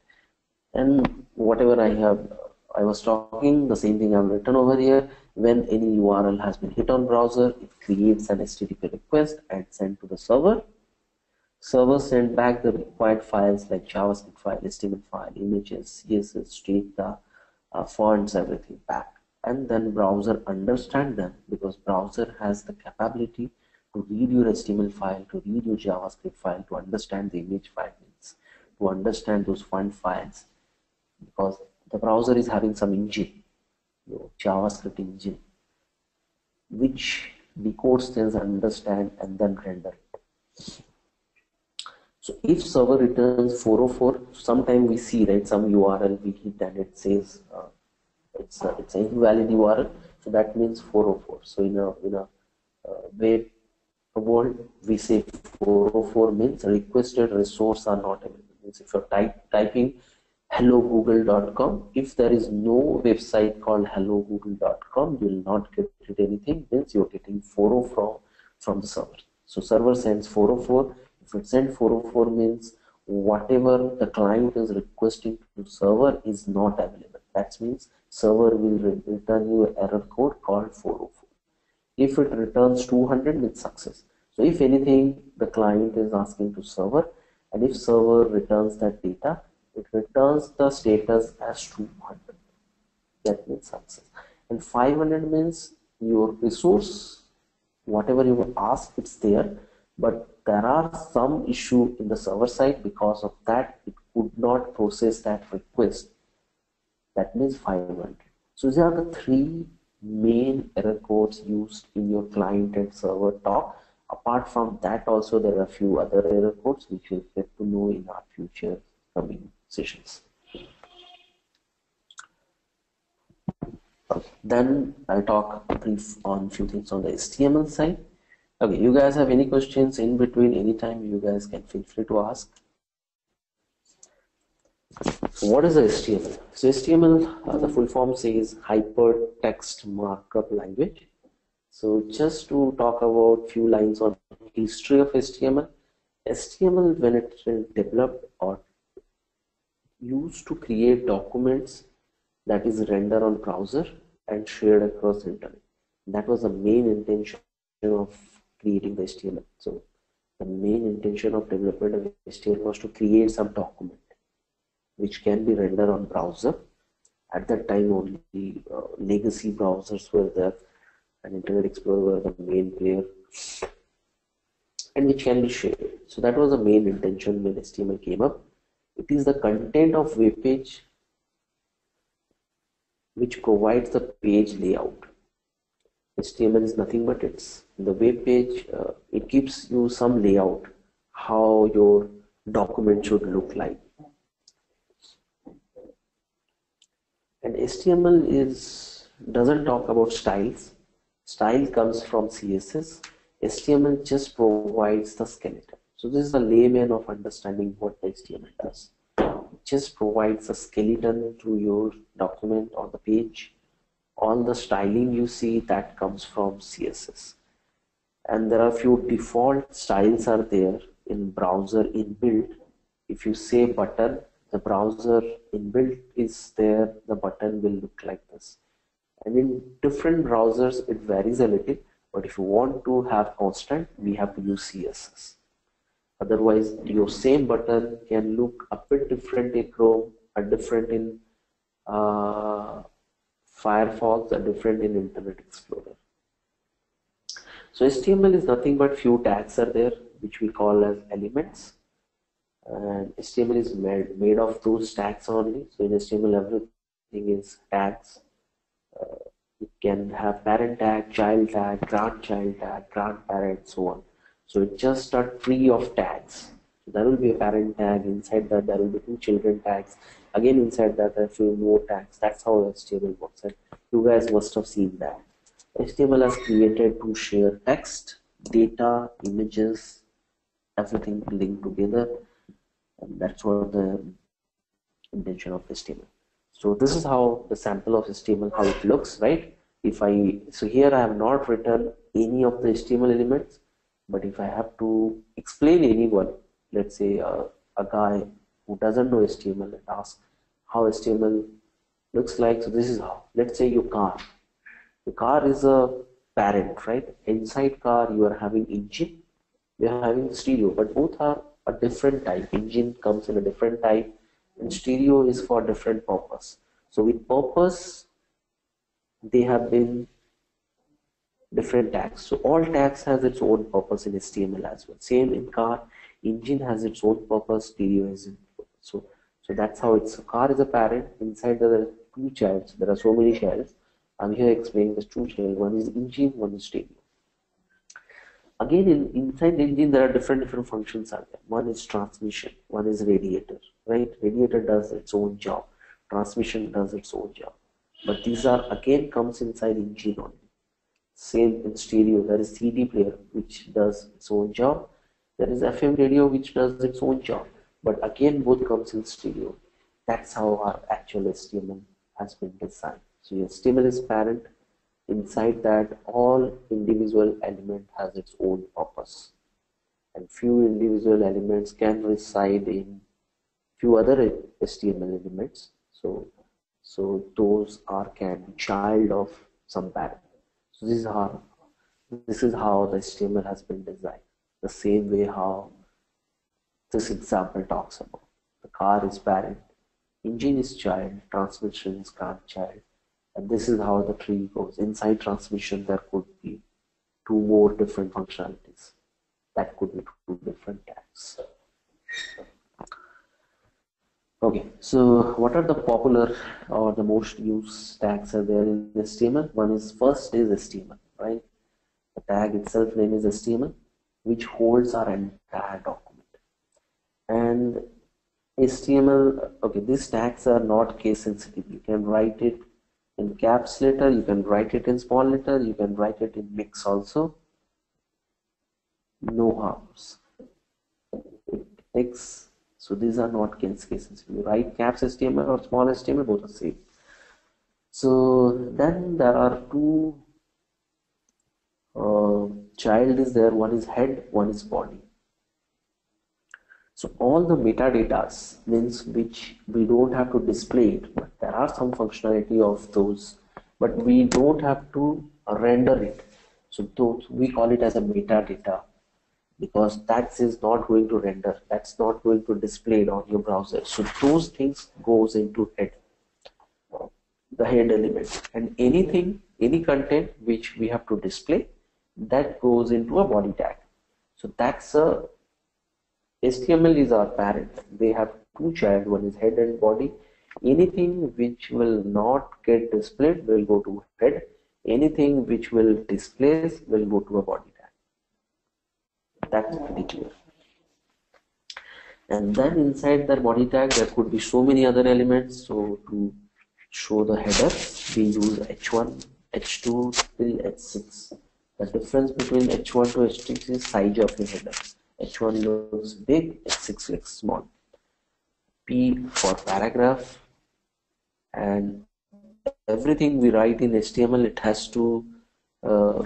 And whatever I have, I was talking, the same thing I've written over here. When any URL has been hit on browser, it creates an HTTP request and sent to the server Server send back the required files like JavaScript file, HTML file, images, CSS, data, uh, fonts, everything back. And then browser understand them because browser has the capability to read your HTML file, to read your JavaScript file, to understand the image files, to understand those font files because the browser is having some engine, you know, JavaScript engine, which decodes things, understand, and then render it. So if server returns 404, sometime we see right some URL we hit and it says uh, it's a, it's an invalid URL. So that means 404. So in a in a uh, web world we say 404 means requested resource are not available. Means if you're type, typing hellogoogle.com, if there is no website called hellogoogle.com, you will not get anything. Means you're getting 404 from from the server. So server sends 404 if it sends 404 means whatever the client is requesting to server is not available. That means server will return you an error code called 404. If it returns 200 means success. So if anything the client is asking to server and if server returns that data, it returns the status as 200. That means success. And 500 means your resource, whatever you ask, it's there, but there are some issue in the server side because of that it could not process that request that means 500 so these are the three main error codes used in your client and server talk. Apart from that also there are a few other error codes which we'll get to know in our future coming sessions. Then I'll talk brief on few things on the HTML side. Okay, you guys have any questions in between anytime you guys can feel free to ask. So what is the HTML? So HTML, uh, the full form says Hypertext Markup Language. So just to talk about few lines on history of HTML. HTML when it developed or used to create documents that is rendered on browser and shared across internet. That was the main intention of creating the HTML. So the main intention of development of HTML was to create some document which can be rendered on browser. At that time only uh, legacy browsers were there and Internet Explorer were the main player and which can be shared. So that was the main intention when HTML came up. It is the content of web page which provides the page layout HTML is nothing but it's the web page. Uh, it gives you some layout how your document should look like. And HTML is doesn't talk about styles. Style comes from CSS. HTML just provides the skeleton. So this is the layman of understanding what the HTML does. It just provides a skeleton to your document or the page. All the styling you see that comes from CSS. And there are few default styles are there in browser inbuilt. If you say button, the browser inbuilt is there, the button will look like this. And in different browsers, it varies a little, but if you want to have constant, we have to use CSS. Otherwise, your same button can look a bit different in Chrome, a different in uh, Firefox, a different in Internet Explorer. So HTML is nothing but few tags are there, which we call as elements. And HTML is made, made of those tags only. So in HTML, everything is tags. Uh, it can have parent tag, child tag, grandchild tag, grandparent, so on. So it just a tree of tags. So there will be a parent tag inside that. There will be two children tags. Again, inside that, there are few more tags. That's how HTML works. And you guys must have seen that. HTML has created to share text, data, images, everything linked together. And that's what the intention of HTML. So this is how the sample of HTML, how it looks, right? If I, so here I have not written any of the HTML elements but if I have to explain anyone, let's say uh, a guy who doesn't know HTML and ask how HTML looks like, so this is how. Let's say your car. The car is a parent, right? Inside car you are having engine, you are having stereo, but both are a different type. Engine comes in a different type, and stereo is for different purpose. So with purpose, they have been different tags. So all tags has its own purpose in HTML as well. Same in car, engine has its own purpose, stereo has its so so that's how it's a car is a parent. Inside there are two childs. There are so many childs. I'm here explaining the two child. One is engine, one is stereo. Again, in, inside the engine, there are different different functions are there. One is transmission, one is radiator. Right, radiator does its own job. Transmission does its own job. But these are again comes inside engine only same in stereo there is cd player which does its own job there is fm radio which does its own job but again both comes in stereo that's how our actual html has been designed so html is parent inside that all individual element has its own purpose and few individual elements can reside in few other html elements so so those are can be child of some parent so this is how this is how the HTML has been designed. The same way how this example talks about. The car is parent, engine is child, transmission is grandchild, and this is how the tree goes. Inside transmission there could be two more different functionalities. That could be two different tags. Okay, so what are the popular or the most used tags are there in HTML? One is first is HTML, right? The tag itself name is HTML, which holds our entire document. And HTML, okay, these tags are not case sensitive. You can write it in caps letter, you can write it in small letter, you can write it in mix also. No harms. Takes so these are not case cases. You write caps HTML or small HTML, both are same. So then there are two uh, child is there. One is head, one is body. So all the metadata means which we don't have to display it, but there are some functionality of those, but we don't have to render it. So those, we call it as a metadata because that is not going to render that's not going to display it on your browser. So those things goes into head the head element. And anything any content which we have to display that goes into a body tag. So that's a HTML is our parent they have two child one is head and body anything which will not get displayed will go to head anything which will displays will go to a body tag. that's pretty clear and then inside that body tag there could be so many other elements so to show the header, we use H1, H2 till H6. The difference between H1 to H6 is size of the header. H1 looks big, H6 looks small. P for paragraph and everything we write in HTML it has to uh,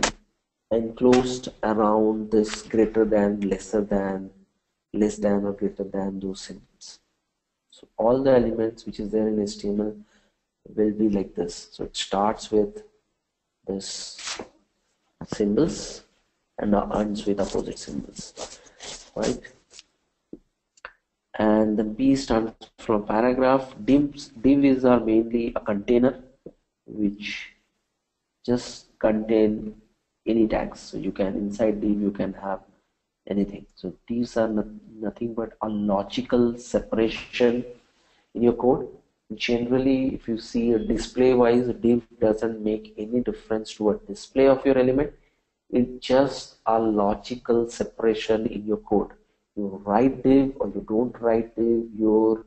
enclosed around this greater than, lesser than, less than or greater than those symbols. So all the elements which is there in HTML will be like this. So it starts with this symbols and ends with opposite symbols, right? And the P stands for paragraph. Divs, divs are mainly a container which just contain any tags. So you can inside div you can have anything. So these are not, nothing but a logical separation in your code. Generally, if you see a display wise, div doesn't make any difference to a display of your element. It's just a logical separation in your code. You write div or you don't write div, your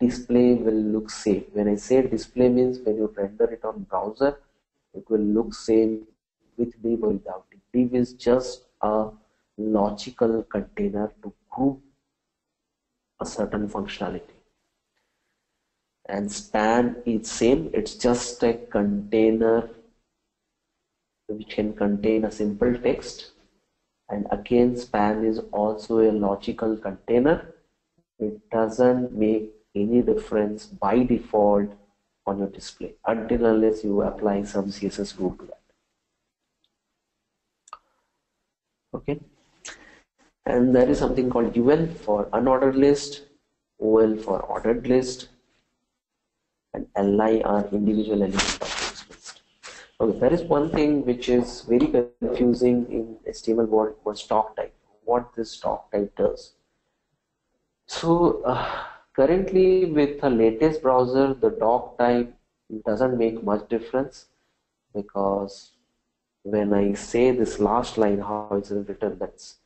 display will look same. When I say display means when you render it on browser, it will look same with div or without div. Div is just a logical container to group a certain functionality. And span is same, it's just a container which can contain a simple text. And again, span is also a logical container. It doesn't make any difference by default on your display until unless you apply some CSS rule to that. Okay and there is something called UL for unordered list, OL for ordered list, and LI are individual elements. Okay, there is one thing which is very confusing in HTML world was doc type. What this doc type does. So uh, currently with the latest browser, the doc type doesn't make much difference because when I say this last line, how it's written, that's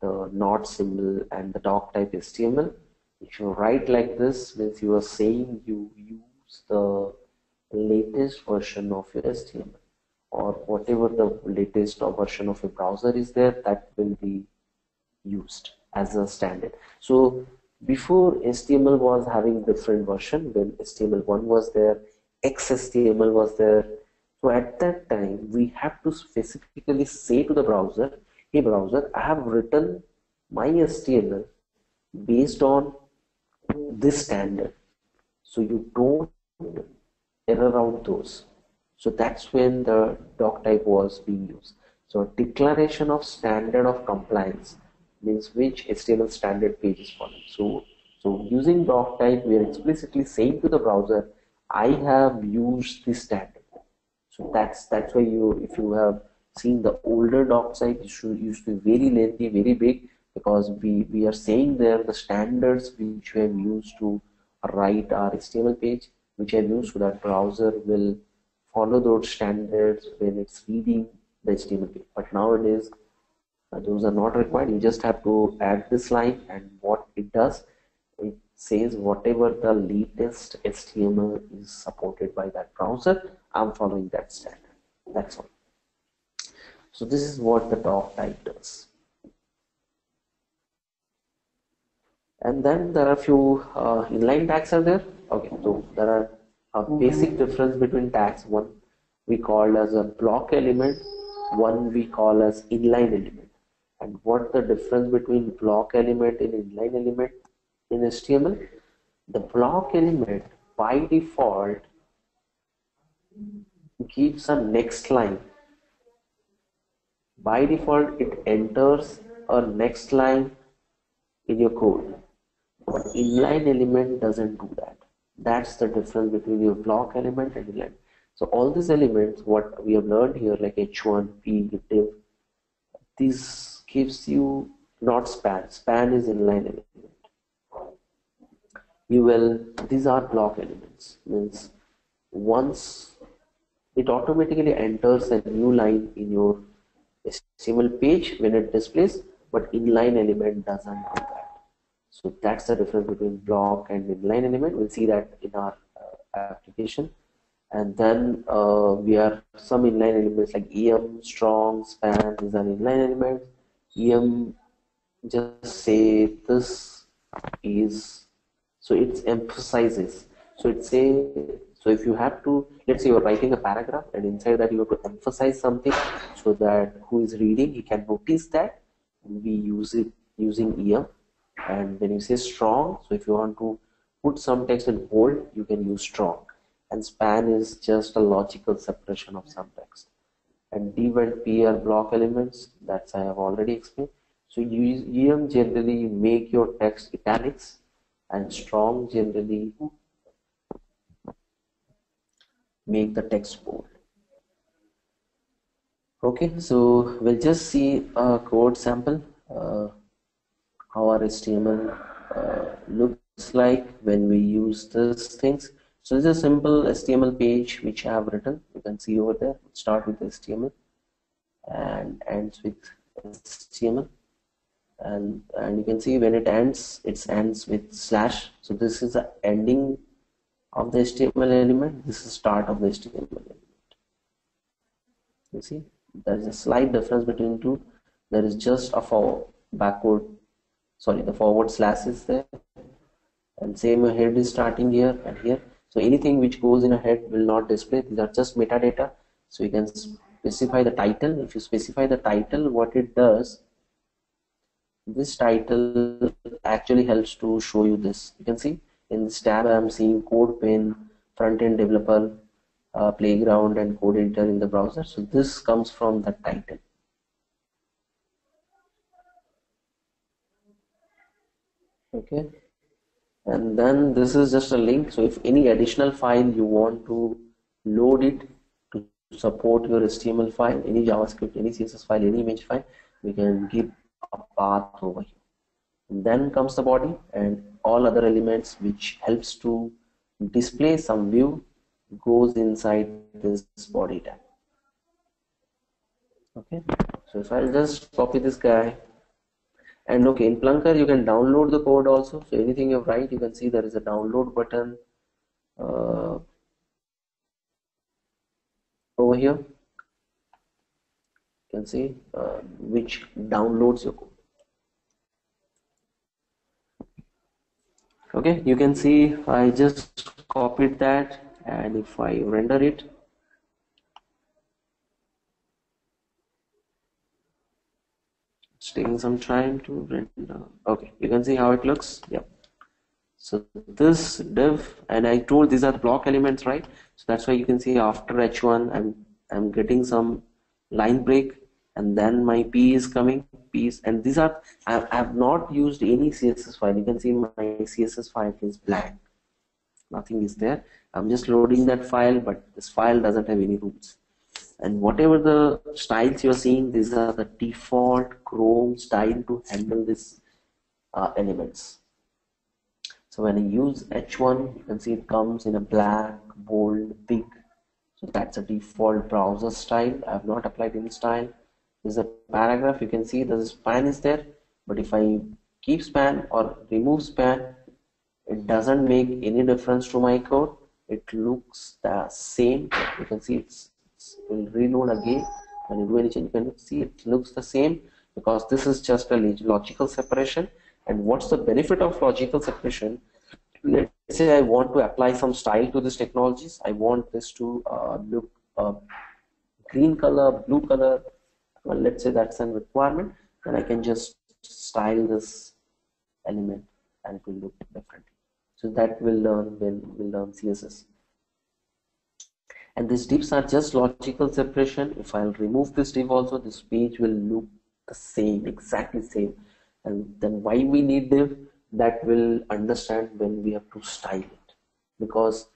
the not symbol and the doc type HTML. If you write like this, means you are saying you use the latest version of your HTML or whatever the latest version of your browser is there, that will be used as a standard. So before HTML was having different version, when HTML1 was there, XHTML was there. So at that time, we have to specifically say to the browser hey browser I have written my HTML based on this standard so you don't error out those. So that's when the doc type was being used. So declaration of standard of compliance means which HTML standard page is following so so using doc type we are explicitly saying to the browser I have used this standard. So that's that's why you if you have seen the older doc type it used to be very lengthy, very big because we, we are saying there the standards which we have used to write our HTML page, which I used so that browser will follow those standards when it's reading the HTML. But nowadays, uh, those are not required. You just have to add this line and what it does, it says whatever the latest HTML is supported by that browser, I'm following that standard. That's all. So this is what the doc type does. And then there are a few uh, inline tags are there. Okay, so there are a basic difference between tags. One we call as a block element, one we call as inline element. And what the difference between block element and inline element in HTML? The block element by default gives a next line by default it enters a next line in your code but inline element doesn't do that that's the difference between your block element and inline so all these elements what we have learned here like h1 p div this gives you not span. Span is inline element. You will these are block elements. Means once it automatically enters a new line in your HTML page when it displays, but inline element doesn't. So that's the difference between block and inline element. We'll see that in our uh, application. And then uh, we have some inline elements like em strong span these are inline elements. Em just say this is so it emphasizes. So it say so if you have to let's say you're writing a paragraph and inside that you have to emphasize something so that who is reading he can notice that. We use it using em and when you say strong so if you want to put some text in bold you can use strong. And span is just a logical separation of some text. And div and p are block elements that's i have already explained. So use em generally make your text italics and strong generally make the text bold. Okay so we'll just see a code sample. Uh, how our HTML uh, looks like when we use these things. So this is a simple HTML page which I have written. You can see over there. Start with HTML and ends with HTML. And, and you can see when it ends, it ends with slash. So this is the ending of the HTML element. This is start of the HTML element. You see, there is a slight difference between two. There is just a for backward sorry the forward slash is there. And same head is starting here and here. So anything which goes in a head will not display. These are just metadata. So you can specify the title. If you specify the title what it does this title actually helps to show you this. You can see in this tab I'm seeing code CodePen front-end developer uh, playground and code editor in the browser. So this comes from the title okay. And then this is just a link. So if any additional file you want to load it to support your HTML file any JavaScript any CSS file any image file we can give a path over here. And then comes the body and all other elements which helps to display some view goes inside this body tag okay. So if I'll just copy this guy and okay in plunker you can download the code also. So anything you write you can see there is a download button uh, over here. You can see uh, which downloads your code. Okay you can see I just copied that and if I render it taking some time to render. Okay you can see how it looks. Yep so this div and I told these are block elements right? So that's why you can see after h1 I'm I'm getting some line break and then my p is coming p's and these are I have not used any css file. You can see my css file is blank. Nothing is there. I'm just loading that file but this file doesn't have any rules and whatever the styles you're seeing these are the default chrome style to handle this uh, elements. So when I use h1 you can see it comes in a black bold big so that's a default browser style. I have not applied any style. This is a paragraph you can see the span is there. But if I keep span or remove span it doesn't make any difference to my code. It looks the same. You can see it's will reload again and you do any change. You can see it looks the same because this is just a logical separation. And what's the benefit of logical separation? Let's say I want to apply some style to this technologies. I want this to uh, look uh, green color blue color. Well let's say that's a requirement. Then I can just style this element and it will look different so that we'll learn when we'll learn CSS and these divs are just logical separation. If I'll remove this div also this page will look the same exactly same. And then why we need div? That will understand when we have to style it. Because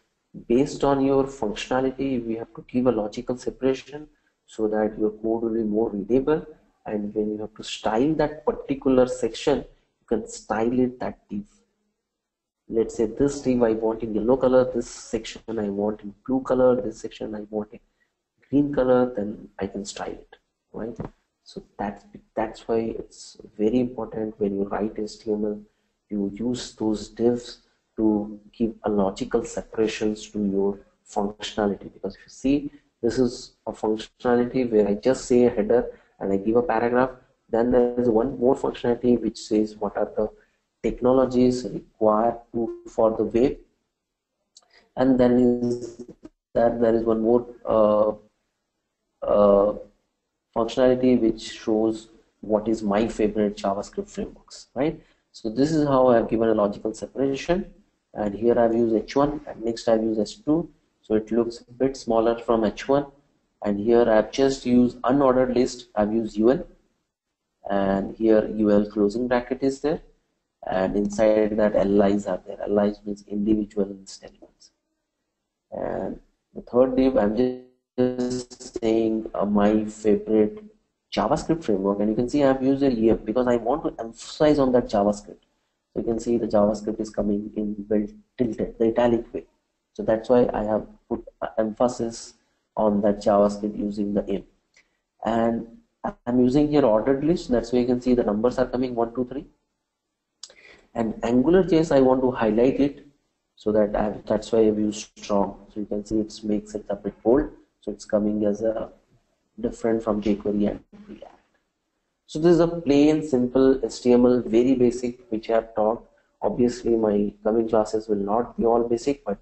based on your functionality we have to give a logical separation so that your code will be more readable. And when you have to style that particular section you can style it that div let's say this div I want in yellow color this section I want in blue color this section I want in green color then I can style it right? So that's that's why it's very important when you write HTML you use those divs to give a logical separations to your functionality. Because if you see this is a functionality where I just say a header and I give a paragraph then there is one more functionality which says what are the technologies required to, for the web and then is that there is one more uh, uh, functionality which shows what is my favorite JavaScript frameworks right? So this is how I've given a logical separation. And here I've used h1 and next I've used h2 so it looks a bit smaller from h1 and here I've just used unordered list. I've used ul and here ul closing bracket is there and inside that LIs are there. LIs means individual list elements and the third div I'm just saying uh, my favorite JavaScript framework. And you can see I've used a EF because I want to emphasize on that JavaScript. So you can see the JavaScript is coming in well tilted the italic way. So that's why I have put emphasis on that JavaScript using the M. And I'm using here ordered list. That's why you can see the numbers are coming. One two three and angular JS I want to highlight it so that I have, that's why I've used strong. So you can see it makes it a bit bold. So it's coming as a different from jQuery and React. So this is a plain simple HTML very basic which I have taught. Obviously my coming classes will not be all basic but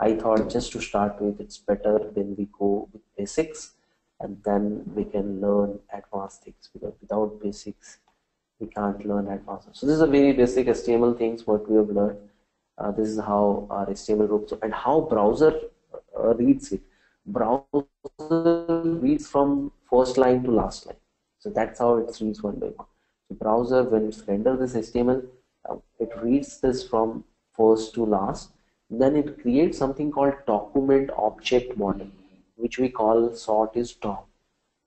I thought just to start with it's better when we go with basics and then we can learn advanced things because without basics we can't learn advanced so this is a very basic HTML things what we have learned. Uh, this is how our HTML looks and how browser uh, reads it. Browser reads from first line to last line. So that's how it reads one by one. So browser when it's render this HTML uh, it reads this from first to last. Then it creates something called document object model which we call sort is DOM.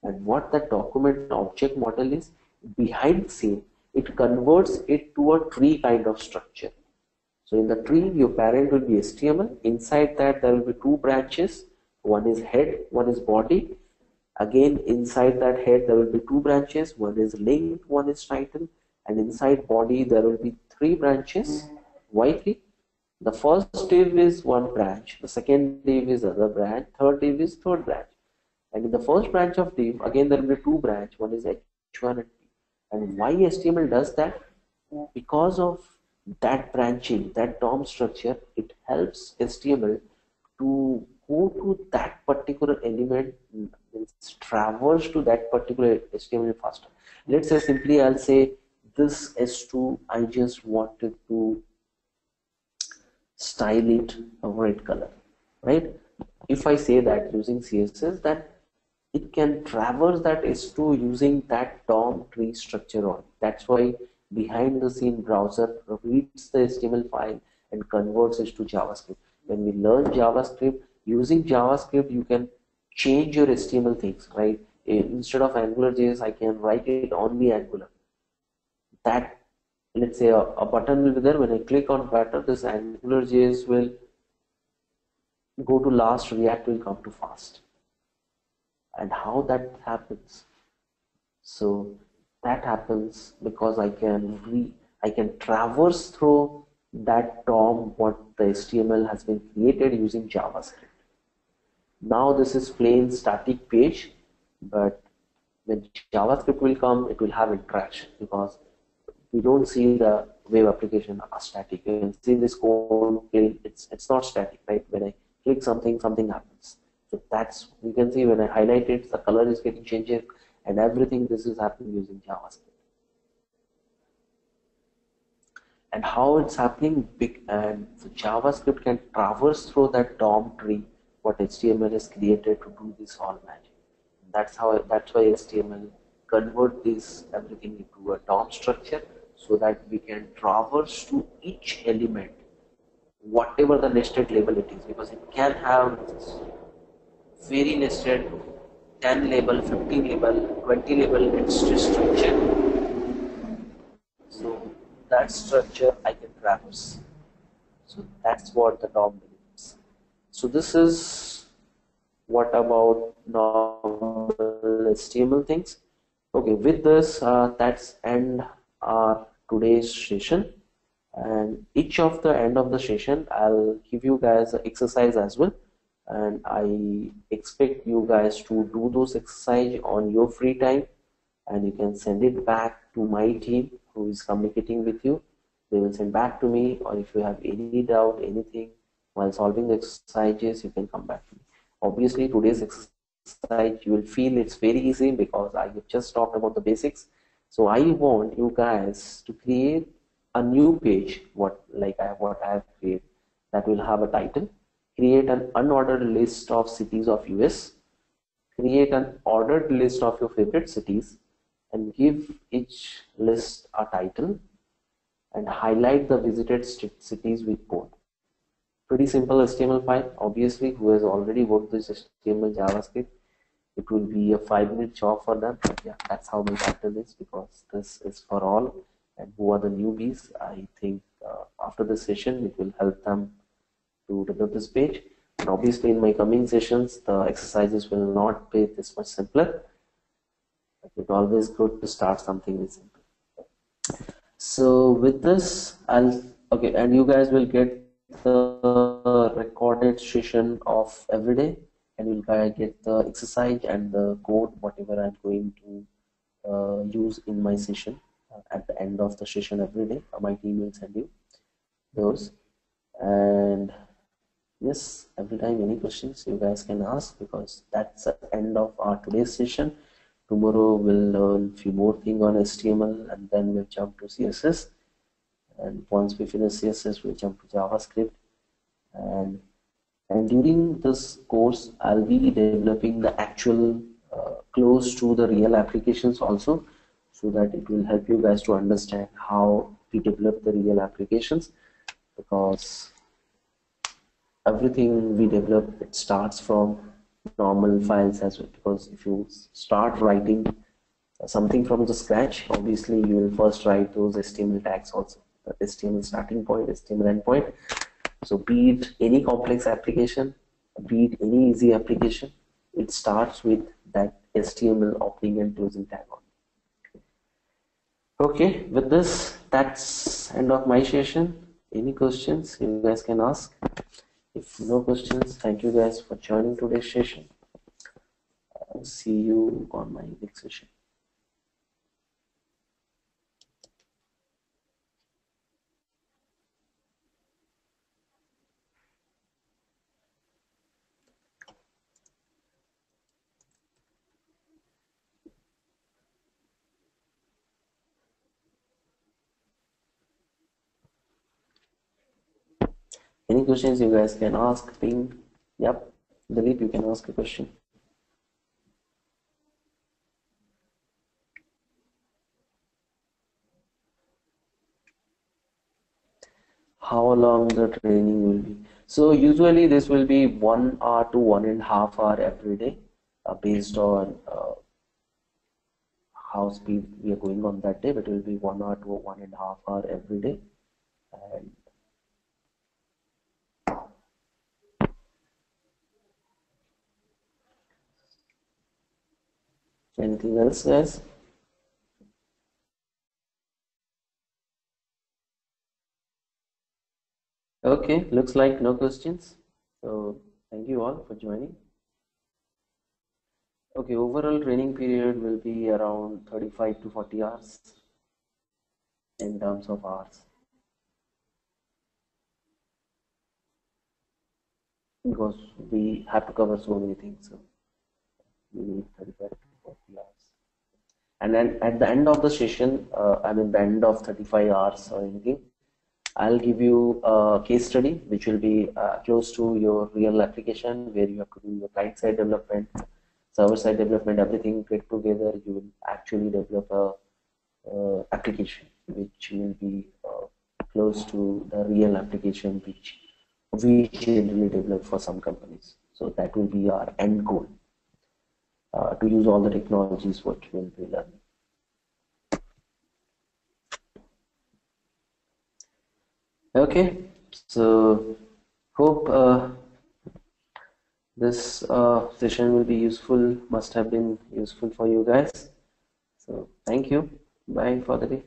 And what that document object model is, behind the scene, it converts it to a tree kind of structure. So in the tree, your parent will be HTML. Inside that, there will be two branches. One is head, one is body. Again, inside that head, there will be two branches. One is link, one is title. And inside body, there will be three branches. Why three? the first div is one branch, the second div is other branch, third div is third branch. And in the first branch of div, again there will be two branch, one is h1 and. And why HTML does that? Because of that branching, that DOM structure, it helps HTML to go to that particular element, traverse to that particular HTML faster. Let's say simply I'll say this S2 I just wanted to style it a red color right if I say that using CSS that it can traverse that S2 using that DOM tree structure on that's why behind the scene browser reads the HTML file and converts it to JavaScript. When we learn JavaScript using JavaScript you can change your HTML things right? Eh, instead of AngularJS I can write it only Angular. That let's say a, a, button will be there. When I click on button this AngularJS will go to last react will come to fast and how that happens so that happens because I can re I can traverse through that DOM what the HTML has been created using JavaScript now this is plain static page but when JavaScript will come it will have interaction because we don't see the web application as static. You can see this code it's it's not static, right? When I click something, something happens. So that's you can see when I highlight it, the color is getting changed and everything this is happening using JavaScript. And how it's happening big and so JavaScript can traverse through that DOM tree what HTML is created to do this all magic. That's how that's why HTML convert this everything into a DOM structure so that we can traverse to each element whatever the nested level it is because it can have very nested 10 label 15 label 20 label it's structure. So that structure I can traverse. So that's what the DOM believes. So this is what about normal HTML things? Okay with this uh, that's end our today's session. And each of the end of the session I'll give you guys an exercise as well and I expect you guys to do those exercise on your free time. And you can send it back to my team who is communicating with you. They will send back to me or if you have any doubt anything while solving the exercises you can come back to me. Obviously today's exercise you will feel it's very easy because I have just talked about the basics. So I want you guys to create a new page what like I what I have created that will have a title create an unordered list of cities of US create an ordered list of your favorite cities and give each list a title and highlight the visited cities with code pretty simple HTML file. Obviously who has already worked this HTML JavaScript it will be a five minute job for them. Yeah that's how my title is because this is for all. And who are the newbies? I think uh, after this session it will help them to develop this page. And obviously in my coming sessions the exercises will not be this much simpler. But it's always good to start something with simple. So with this I'll okay and you guys will get the recorded session of every day. And you'll get the exercise and the code whatever I'm going to uh, use in my session at the end of the session every day. My team will send you those. And yes every time any questions you guys can ask because that's the end of our today's session. Tomorrow we'll learn few more things on HTML and then we'll jump to CSS and once we finish CSS we'll jump to JavaScript. And and during this course I'll be developing the actual uh, close to the real applications also so that it will help you guys to understand how we develop the real applications. Because everything we develop it starts from normal files as well. Because if you start writing something from the scratch obviously you will first write those HTML tags also. The HTML starting point HTML endpoint so be it any complex application be it any easy application it starts with that HTML opening and closing tag on. Okay with this that's end of my session. Any questions you guys can ask if no questions thank you guys for joining today's session. I'll see you on my next session Any questions you guys can ask, ping. Yep, Dilip, you can ask a question. How long the training will be? So usually this will be one hour to one and a half hour every day uh, based on uh, how speed we are going on that day, but it will be one hour to one and a half hour every day. And Anything else, guys? Okay, looks like no questions. So thank you all for joining. Okay, overall training period will be around 35 to 40 hours in terms of hours. Because we have to cover so many things. So we need 35 and then at the end of the session uh, I mean the end of 35 hours or anything I'll give you a case study which will be uh, close to your real application where you have to do your client side development server side development everything get together you will actually develop a uh, application which will be uh, close to the real application which we generally develop for some companies. So that will be our end goal uh, to use all the technologies what will be learning. Okay, so hope uh, this uh, session will be useful, must have been useful for you guys. So thank you. Bye for the day.